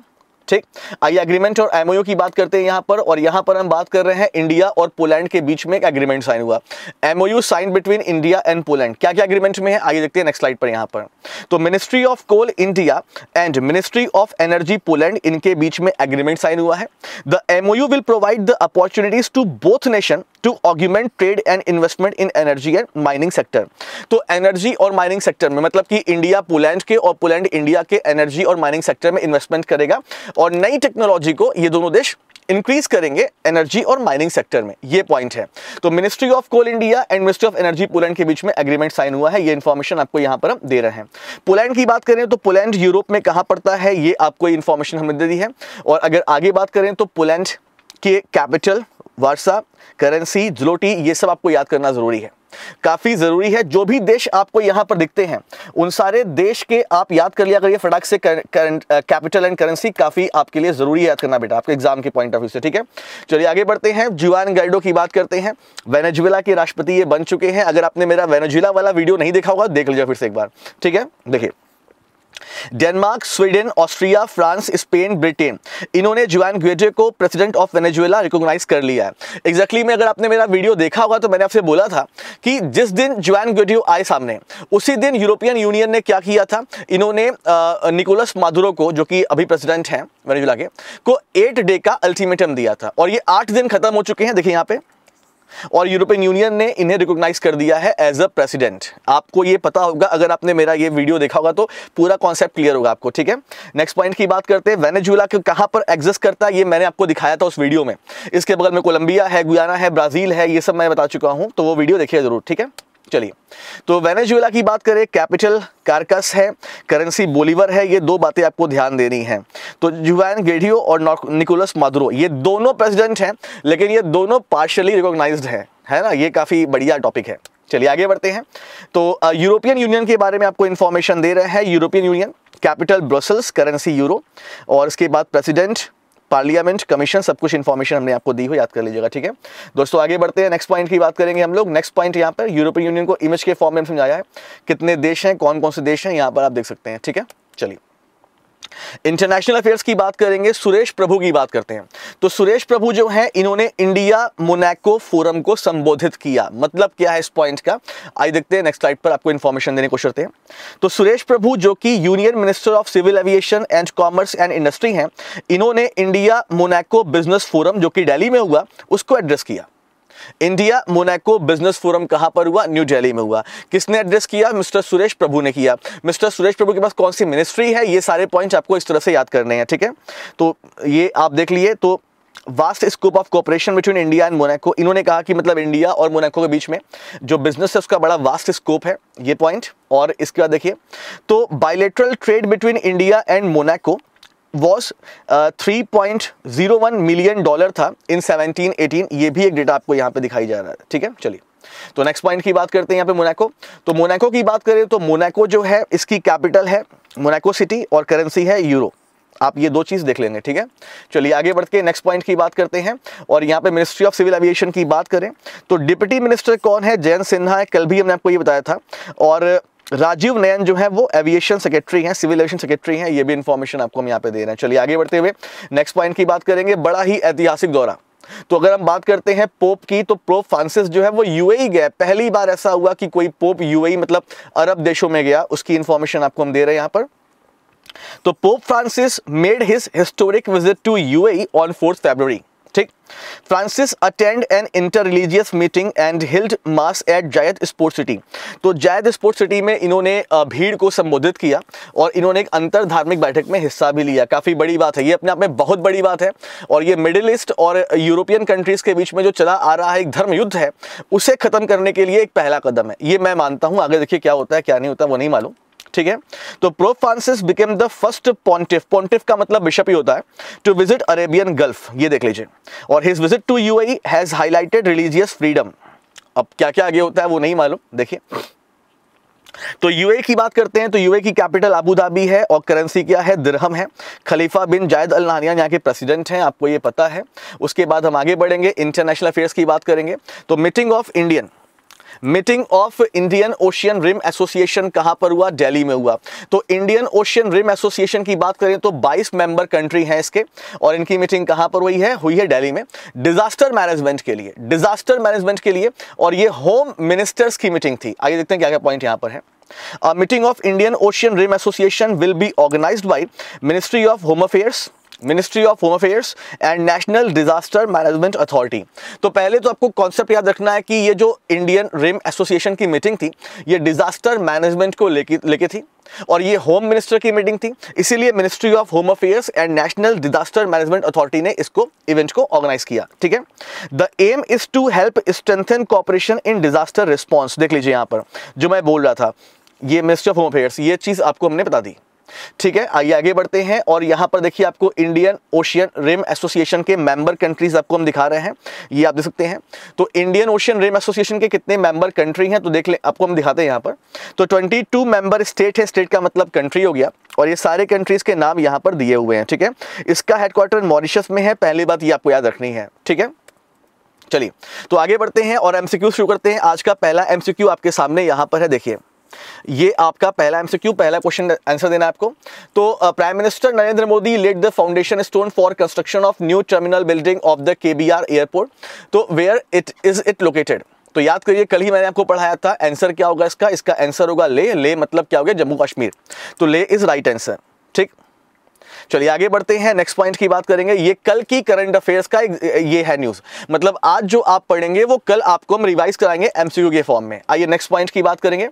[SPEAKER 2] ठीक? आइए एग्रीमेंट और एमओयू की बात करते हैं यहाँ पर और यहाँ पर हम बात कर रहे हैं इंडिया और पोलैंड के बीच में एक एग्रीमेंट साइन हुआ। MoU sign between India and Poland क्या क्या एग्रीमेंट में है? आइए देखते हैं नेक्स्ट स्लाइड पर यहाँ पर। तो ministry of coal India and ministry of energy Poland इनके बीच में एग्रीमेंट साइन हुआ है। The MoU will provide the opportunities to both nation to augment trade and investment in energy and mining sector तो एनर्जी और mining sector में मतलब कि इंडिया पोलैंड के और पोलैंड इंडिया के एनर्जी और माइनिंग सेक्टर में इन्वेस्टमेंट करेगा। और नई टेक्नोलॉजी को ये दोनों देश इंक्रीज करेंगे एनर्जी और माइनिंग सेक्टर में। ये पॉइंट है। तो ministry of coal India and ministry of energy Poland के बीच में एग्रीमेंट साइन हुआ है। ये इन्फॉर्मेशन आपको यहाँ पर हम दे रहे हैं। पोलैंड की बात करें तो पोलैंड यूरोप में कहाँ पड़ता है? ये आपको इंफॉर्मेशन हमने दे दी है। और अगर आगे बात करें तो पोलैंड के कैपिटल वार्सा करेंसी जलोटी ये सब आपको याद करना ज़रूरी है। काफ़ी ज़रूरी है, जो भी देश आपको यहाँ पर दिखते हैं, उन सारे देश के आप याद कर लिया करिए, फटाक से कैपिटल एंड करेंसी काफ़ी आपके लिए ज़रूरी याद करना बेटा, आपके एग्ज़ाम के पॉइंट ऑफ़ व्यू से, ठीक है? चलिए आगे बढ़ते हैं जुआन गाइडो की बात करते हैं। वेनेजुएला के राष्ट्रपति ये बन चुके हैं। अगर आपने मेरा वेनेजुएला वाला वीडियो नहीं देखा होगा, देख लीजिए फिर से एक बार, ठीक है? देखिए Denmark, Sweden, Austria, France, Spain, Britain. इन्होंने जुआन ग्वेडे को प्रेसिडेंट ऑफ़ वेनेजुएला रिकॉग्नाइज कर लिया है। एग्जैक्टली exactly में अगर आपने मेरा वीडियो देखा होगा तो मैंने आपसे बोला था कि जिस दिन जुआन ग्वेडियो आए सामने, उसी दिन यूरोपियन यूनियन ने क्या किया था? इन्होंने निकोलस मादुरो को, जो कि अभी प्रेसिडेंट हैं, वेनेजुएला के, को एट डे का अल्टीमेटम दिया था। और ये आठ दिन खत्म हो चुके हैं, देखिए यहाँ पे। और यूरोपियन यूनियन ने इन्हें रिकॉग्नाइज कर दिया है एज अ प्रेसिडेंट आपको ये पता होगा, अगर आपने मेरा ये वीडियो देखा होगा तो पूरा कॉन्सेप्ट क्लियर होगा आपको, ठीक है? नेक्स्ट पॉइंट की बात करते हैं वेनेजुएला कहाँ पर एग्जिस्ट करता है, ये मैंने आपको दिखाया था उस वीडियो में। इसके बगल में कोलंबिया है गुयाना है ब्राज़ील है, ये सब मैं बता चुका हूँ तो वो वीडियो देखिए ज़रूर, ठीक है? चलिए तो वेनेजुएला की बात करें, कैपिटल कारकस है, करेंसी बोलीवर है, ये दो बातें आपको ध्यान देनी है। तो जुआन गेडियो और निकोलस मादुरो, ये दोनों प्रेसिडेंट हैं, लेकिन ये दोनों पार्शली रिकॉग्नाइज्ड हैं, है ना? ये काफ़ी बढ़िया टॉपिक है। चलिए, आगे बढ़ते हैं। तो यूरोपियन यूनियन के बारे में आपको इन्फॉर्मेशन दे रहे हैं European Union capital Brussels currency euro और इसके बाद प्रेसिडेंट पार्लियामेंट कमीशन, सब कुछ इन्फॉर्मेशन हमने आपको दी हो, याद कर लीजिएगा, ठीक है? दोस्तों, आगे बढ़ते हैं नेक्स्ट पॉइंट की बात करेंगे हम लोग। नेक्स्ट पॉइंट यहाँ पर यूरोपियन यूनियन को इमेज के फॉर्म में समझाया है। कितने देश हैं कौन कौन से देश हैं, यहाँ पर आप देख सकते हैं, ठीक है? चलिए। इंटरनेशनल अफेयर्स की बात करेंगे, सुरेश प्रभु की बात करते हैं। तो सुरेश प्रभु जो हैं, इन्होंने इंडिया मोनाको फोरम को संबोधित किया। मतलब क्या है इस पॉइंट का? आइए देखते हैं नेक्स्ट स्लाइड पर आपको इन्फॉर्मेशन देने की कोशिश करते हैं। तो सुरेश प्रभु जो कि union minister of civil aviation and commerce and industry हैं, इन्होंने इंडिया मोनाको बिज़नेस फोरम जो कि डेली में हुआ, उसको एड्रेस किया। इंडिया मोनाको बिज़नेस फोरम कहाँ पर हुआ? न्यू दिल्ली में हुआ। किसने एड्रेस किया? मिस्टर सुरेश प्रभु ने किया। मिस्टर सुरेश प्रभु के पास कौन सी मिनिस्ट्री है? ये सारे पॉइंट्स आपको इस तरह से याद करने हैं, ठीक है? तो ये आप देख लिए तो vast scope of cooperation between India and Monaco इन्होंने कहा कि मतलब इंडिया और मोनाको के बीच में जो बिज़नेस है, उसका बड़ा वास्ट स्कोप है, ये पॉइंट और इसके बाद देखिए तो bilateral trade between India and Monaco was three point zero one million dollar था इन सेवनटीन एटीन ये भी एक डेटा आपको यहाँ पे दिखाई जा रहा है। ठीक है? चलिए। तो नेक्स्ट पॉइंट की बात करते हैं यहाँ पे मोनाको तो मोनाको की बात करें तो मोनाको जो है, इसकी कैपिटल है मोनाको सिटी और करेंसी है यूरो आप ये दो चीज़ देख लेंगे, ठीक है? चलिए आगे बढ़ के नेक्स्ट पॉइंट की बात करते हैं। और यहाँ पे मिनिस्ट्री ऑफ़ सिविल एविएशन की बात करें तो डिप्टी मिनिस्टर कौन है? जयंत सिन्हा है, कल भी हमने आपको ये बताया था। और राजीव नयन जो है, वो एविएशन सेक्रेटरी हैं सिविल एविएशन सेक्रेटरी हैं, ये भी इंफॉर्मेशन आपको हम यहाँ पे दे रहे हैं। चलिए आगे बढ़ते हुए नेक्स्ट पॉइंट की बात करेंगे, बड़ा ही ऐतिहासिक दौरा। तो अगर हम बात करते हैं पोप की तो पोप फ्रांसिस जो है, वो यूएई गया पहली बार ऐसा हुआ कि कोई पोप यूएई मतलब अरब देशों में गया। उसकी इंफॉर्मेशन आपको हम दे रहे हैं यहाँ पर। तो Pope Francis made his historic visit to UAE on fourth February ठीक। Francis attend an inter religious meeting and held mass at Zayed sport city तो जायद स्पोर्ट सिटी में इन्होंने भीड़ को संबोधित किया और इन्होंने एक अंतर धार्मिक बैठक में हिस्सा भी लिया। काफ़ी बड़ी बात है। ये अपने आप में बहुत बड़ी बात है और ये मिडिल ईस्ट और यूरोपियन कंट्रीज़ के बीच में जो चला आ रहा है, एक धर्म युद्ध है, उसे ख़त्म करने के लिए एक पहला कदम है। ये मैं मानता हूँ। आगे देखिए क्या होता है, क्या नहीं होता, वो नहीं मालूम। ठीक है? तो pro Francis became the first pontiff pontiff का मतलब बिशप ही होता है टू विज़िट अरेबियन गल्फ ये देख लीजिए। और his visit to UAE has highlighted religious freedom अब क्या क्या आगे होता है वो नहीं मालूम। देखिए। तो यूए की बात करते हैं तो यूए की कैपिटल अबू धाबी है और करेंसी क्या है? दिरहम है। खलीफा बिन जायद अल नहानियान यहाँ के प्रेसिडेंट हैं, आपको ये पता है। उसके बाद हम आगे बढ़ेंगे इंटरनेशनल अफेयर्स की बात करेंगे। तो meeting of Indian meeting of Indian Ocean Rim Association कहाँ पर हुआ? दिल्ली में हुआ। तो इंडियन ओशियन रिम एसोसिएशन की बात करें तो 22 मेंबर कंट्री हैं इसके और इनकी मीटिंग कहाँ पर हुई है? हुई है दिल्ली में। डिजास्टर मैनेजमेंट के लिए। डिजास्टर मैनेजमेंट के लिए और ये होम मिनिस्टर्स की मीटिंग थी। आइए देखते हैं क्या क्या पॉइंट यहाँ पर है। Meeting of Indian Ocean Rim Association will be organized by Ministry of Home Affairs, Ministry of Home Affairs and National Disaster Management Authority तो पहले तो आपको कॉन्सेप्ट याद रखना है कि ये जो इंडियन रिम एसोसिएशन की मीटिंग थी, ये डिजास्टर मैनेजमेंट को लेके लेके थी और ये होम मिनिस्टर की मीटिंग थी। इसीलिए Ministry of Home Affairs and National Disaster Management Authority ने इसको इवेंट को ऑर्गेनाइज किया। ठीक है? The aim is to help strengthen cooperation in disaster response देख लीजिए यहाँ पर, जो मैं बोल रहा था, ये मिनिस्ट्री ऑफ़ होम अफेयर्स ये चीज़ आपको हमने बता दी। ठीक है, आइए आगे बढ़ते हैं और यहाँ पर देखिए आपको इंडियन ओशियन रिम एसोसिएशन के मेंबर कंट्रीज़ आपको हम दिखा रहे हैं। ये आप देख सकते हैं। तो इंडियन ओशियन रिम एसोसिएशन के कितने मेंबर कंट्री हैं तो देख ले, आपको हम दिखाते हैं यहाँ पर। तो 22 मेंबर स्टेट है स्टेट का मतलब कंट्री हो गया। और ये सारे कंट्रीज़ के नाम यहाँ पर दिए हुए हैं, ठीक है? इसका हेडक्वार्टर मॉरिशस में है, पहली बात ये आपको याद रखनी है, ठीक है? चलिए तो आगे बढ़ते हैं और एमसीक्यू शुरू करते हैं। आज का पहला एमसीक्यू आपके सामने यहाँ पर है, देखिए। ये आपका पहला एमसीक्यू पहला क्वेश्चन आंसर देना आपको। तो prime minister Narendra Modi let the foundation stone for construction of new terminal building of the KBR airport तो where it is it located तो याद करिए, कल ही मैंने आपको पढ़ाया था आंसर क्या होगा इसका? इसका आंसर होगा ले ले मतलब क्या हो गया? जम्मू कश्मीर। तो ले इज़ राइट आंसर ठीक? चलिए आगे बढ़ते हैं नेक्स्ट पॉइंट की बात करेंगे। ये कल की करंट अफेयर्स का ये है न्यूज़ मतलब आज जो आप पढ़ेंगे, वो कल आपको हम रिवाइज कराएँगे एमसीक्यू के फॉर्म में। आइए नेक्स्ट पॉइंट की बात करेंगे।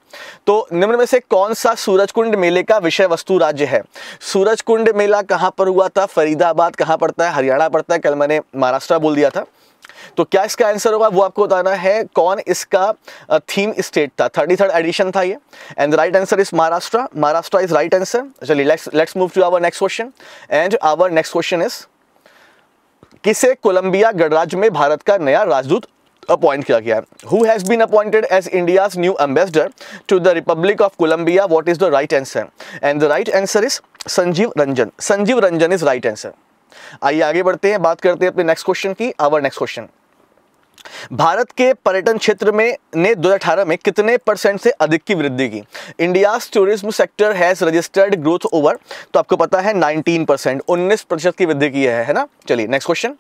[SPEAKER 2] तो निम्न में से कौन सा सूरजकुंड मेले का विषय वस्तु राज्य है? सूरजकुंड मेला कहाँ पर हुआ था? फरीदाबाद कहाँ पड़ता है? हरियाणा पड़ता है? कल मैंने महाराष्ट्र बोल दिया था। तो क्या इसका आंसर होगा? वो आपको बताना है कौन इसका थीम स्टेट था। थर्टी थर्ड एडिशन था ये। And right answer is Maharashtra Maharashtra is right answer चलिए let's move to our next question and our next question is किसे कोलंबिया गणराज्य में भारत का नया राजदूत अपॉइंट किया गया who? Has been appointed as India's new ambassador to the Republic of Colombia what is the right answer and the right answer is Sanjeev Ranjan Sanjeev Ranjan is right answer आइए आगे बढ़ते हैं, बात करते हैं अपने नेक्स्ट क्वेश्चन की our next question Bharat के पर्यटन क्षेत्र में ने 2018 में कितने परसेंट से अधिक की वृद्धि की? India tourism sector has registered growth over तो आपको पता है 19 परसेंट, उन्नीस प्रतिशत की वृद्धि की है है ना? चलिए नेक्स्ट क्वेश्चन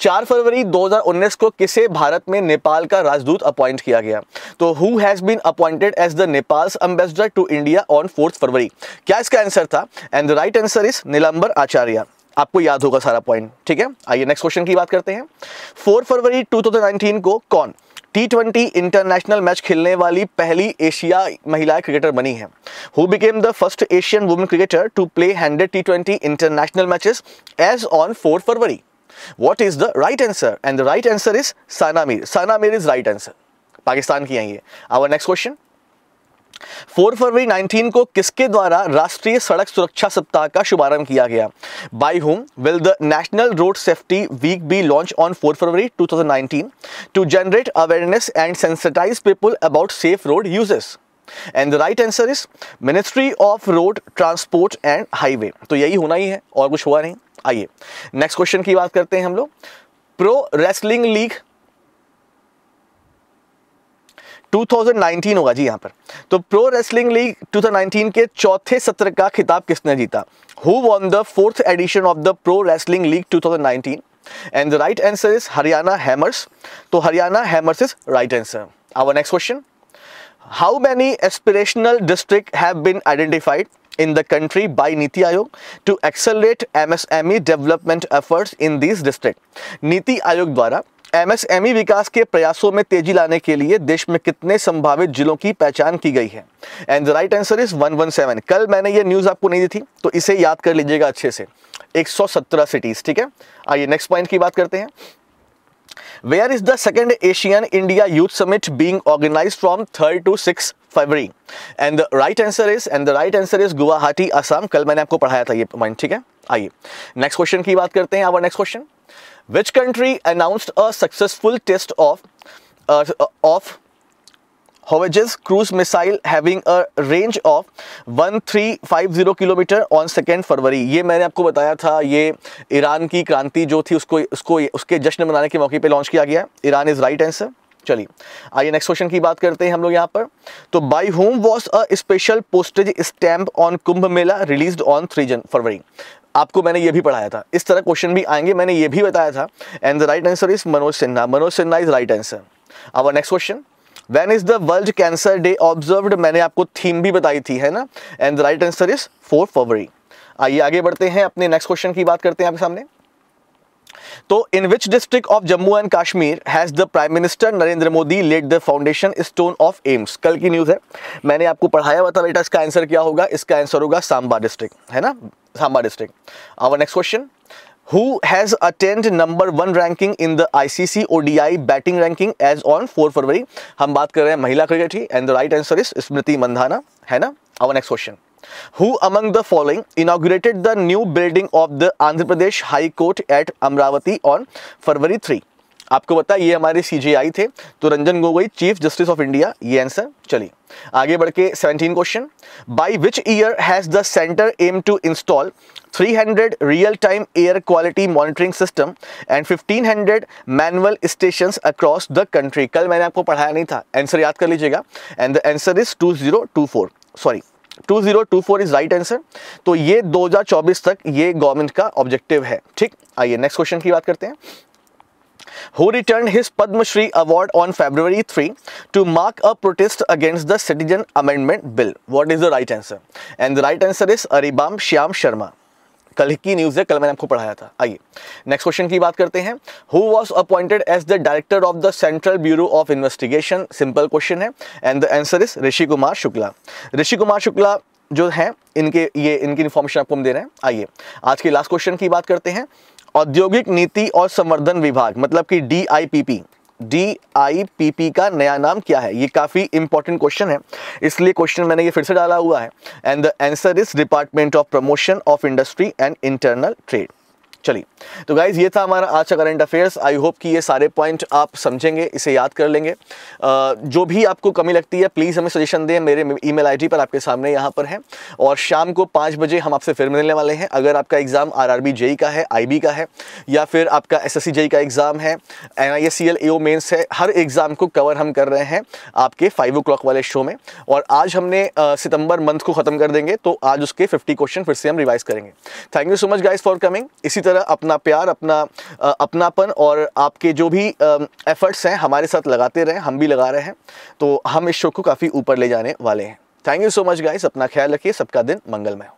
[SPEAKER 2] 4 फरवरी 2019 को किसे भारत में नेपाल का राजदूत अपॉइंट किया गया? तो who has been appointed as the Nepal's ambassador to India on fourth February? क्या इसका आंसर था? And the right answer is Nilamber Acharya आपको याद होगा सारा पॉइंट ठीक है? आइए नेक्स्ट क्वेश्चन की बात करते हैं। 4 फरवरी 2019 को कौन टी ट्वेंटी इंटरनेशनल मैच खेलने वाली पहली एशिया महिला क्रिकेटर बनी है? Who became the first Asian women cricketer to play hundred T twenty international matches as on four February what is the right answer and the right answer is Sana Mir Sana Mir is right answer Pakistan की है ये। Our next question 4 फरवरी 19 को किसके द्वारा राष्ट्रीय सड़क सुरक्षा सप्ताह का शुभारंभ किया गया? By whom, will the National Road Safety Week be launched on 4 February 2019 to generate awareness and sensitise people about safe road uses? And the right answer is Ministry of Road Transport and Highway. तो यही होना ही है, और कुछ हुआ नहीं। आइए, next question की बात करते हैं हम लोग। प्रो रेसलिंग लीग 2019 होगा जी यहाँ पर। तो प्रो रेसलिंग लीग 2019 के चौथे सत्र का खिताब किसने जीता? Who won the fourth edition of the Pro Wrestling League 2019 and the right answer is Haryana Hammers तो Haryana Hammers is right answer our next question how many aspirational district have been identified in the country by Niti Aayog to accelerate MSME development efforts in these districts. नीति आयोग द्वारा MSME विकास के प्रयासों में तेज़ी लाने के लिए देश में कितने संभावित जिलों की पहचान की गई है? And the right answer is 117 कल मैंने ये न्यूज़ आपको नहीं दी थी तो इसे याद कर लीजिएगा अच्छे से। 117 सिटीज़ ठीक है? आइए नेक्स्ट पॉइंट की बात करते हैं। Where is the second Asian India Youth Summit being organized from 3rd to 6 February? And the right answer is and the right answer is Guwahati, Assam. कल मैंने आपको पढ़ाया था ये पॉइंट ठीक है? आइए। नेक्स्ट क्वेश्चन की बात करते हैं our next question Which country announced a successful test of uh, of Howitz's cruise missile having a range of 1350 kilometre on second February ये मैंने आपको बताया था ये ईरान की क्रांति जो थी उसको उसको उसके जश्न मनाने के मौके पे लॉन्च किया गया ईरान इज़ राइट आंसर चलिए आइए नेक्स्ट क्वेश्चन की बात करते हैं हम लोग यहाँ पर। तो by whom was a special postage stamp on Kumbh Mela released on three जन फरवरी आपको मैंने ये भी पढ़ाया था। इस तरह क्वेश्चन भी आएँगे, मैंने ये भी बताया था। And the right answer is Manoj Sinha. Manoj Sinha is right answer our next question when is the World Cancer Day observe मैंने आपको थीम भी बताई थी, है ना? And the right answer is four February आइए, आगे बढ़ते हैं, अपने नेक्स्ट क्वेश्चन की बात करते हैं आपके सामने। तो in which district of Jammu and Kashmir has the prime minister Narendra Modi led the foundation stone of AIIMS कल की न्यूज़ है। मैंने आपको पढ़ाया था बेटा, इसका आंसर क्या होगा? इसका आंसर होगा सांबा डिस्ट्रिक्ट है ना? Samba district our next question who has attained number one ranking in the ICC ODI batting ranking as on 4 February हम बात कर रहे हैं महिला cricket he and the right answer is Smriti Mandhana है ना? Our next question Who among the following inaugurated the new building of the Andhra Pradesh High Court at Amravati on February 3? आपको पता ये हमारे सीजीआई थे तो Ranjan Gogoi chief justice of India ये answer चलिए। आगे बढ़ के 17 question by which year has the centre aim to install 300 real time air quality monitoring system and 1500 manual stations across the country कल मैंने आपको पढ़ाया नहीं था। आंसर याद कर लीजिएगा। And the answer is 2024 sorry 2024 is right answer तो ये 2024 तक ये गवर्नमेंट का ऑब्जेक्टिव है ठीक आइए नेक्स्ट क्वेश्चन की बात करते हैं who returned his Padma Shri award on February 3 to mark a protest against the Citizen Amendment Bill. What is the right answer? And the right answer is Aribam Shyam Sharma. कल की news है, कल मैंने आपको पढ़ाया था। आइए next question की बात करते हैं। Who was appointed as the director of the Central Bureau of Investigation simple question है। And the answer is Rishi Kumar Shukla Rishi Kumar Shukla जो है, इनके, ये, इनकी इन्फॉर्मेशन आपको हम दे रहे हैं। आइए, आज के लास्ट क्वेश्चन की बात करते हैं। औद्योगिक नीति और संवर्धन विभाग मतलब कि D I P P D I P P का नया नाम क्या है? ये काफ़ी इंपॉर्टेंट क्वेश्चन है। इसलिए क्वेश्चन मैंने ये फिर से डाला हुआ है। And the answer is Department of Promotion of Industry and Internal Trade चलिए। तो गाइज़ ये था हमारा आज का करंट अफेयर्स आई होप कि ये सारे पॉइंट आप समझेंगे, इसे याद कर लेंगे। जो भी आपको कमी लगती है प्लीज़ हमें सजेशन दें। मेरे ईमेल आईडी पर आपके सामने यहाँ पर है। और शाम को पाँच बजे हम आपसे फिर मिलने वाले हैं। अगर आपका एग्ज़ाम आर आर जेई का है आईबी का है, या फिर आपका एस एस जेई का एग्ज़ाम है N I S C L A mains है, हर एग्ज़ाम को कवर हम कर रहे हैं आपके फाइव ओ वाले शो में। और आज हमने सितंबर मंथ को ख़त्म कर देंगे तो आज उसके फिफ्टी क्वेश्चन फिर से हम रिवाइज करेंगे। Thank you so much guys for coming इसी तरह अपना प्यार, अपना अपनापन और आपके जो भी एफर्ट्स हैं हमारे साथ लगाते रहें, हम भी लगा रहे हैं। तो हम इस शो को काफ़ी ऊपर ले जाने वाले हैं। Thank you so much guys अपना ख्याल रखिए। सबका दिन मंगलमय हो।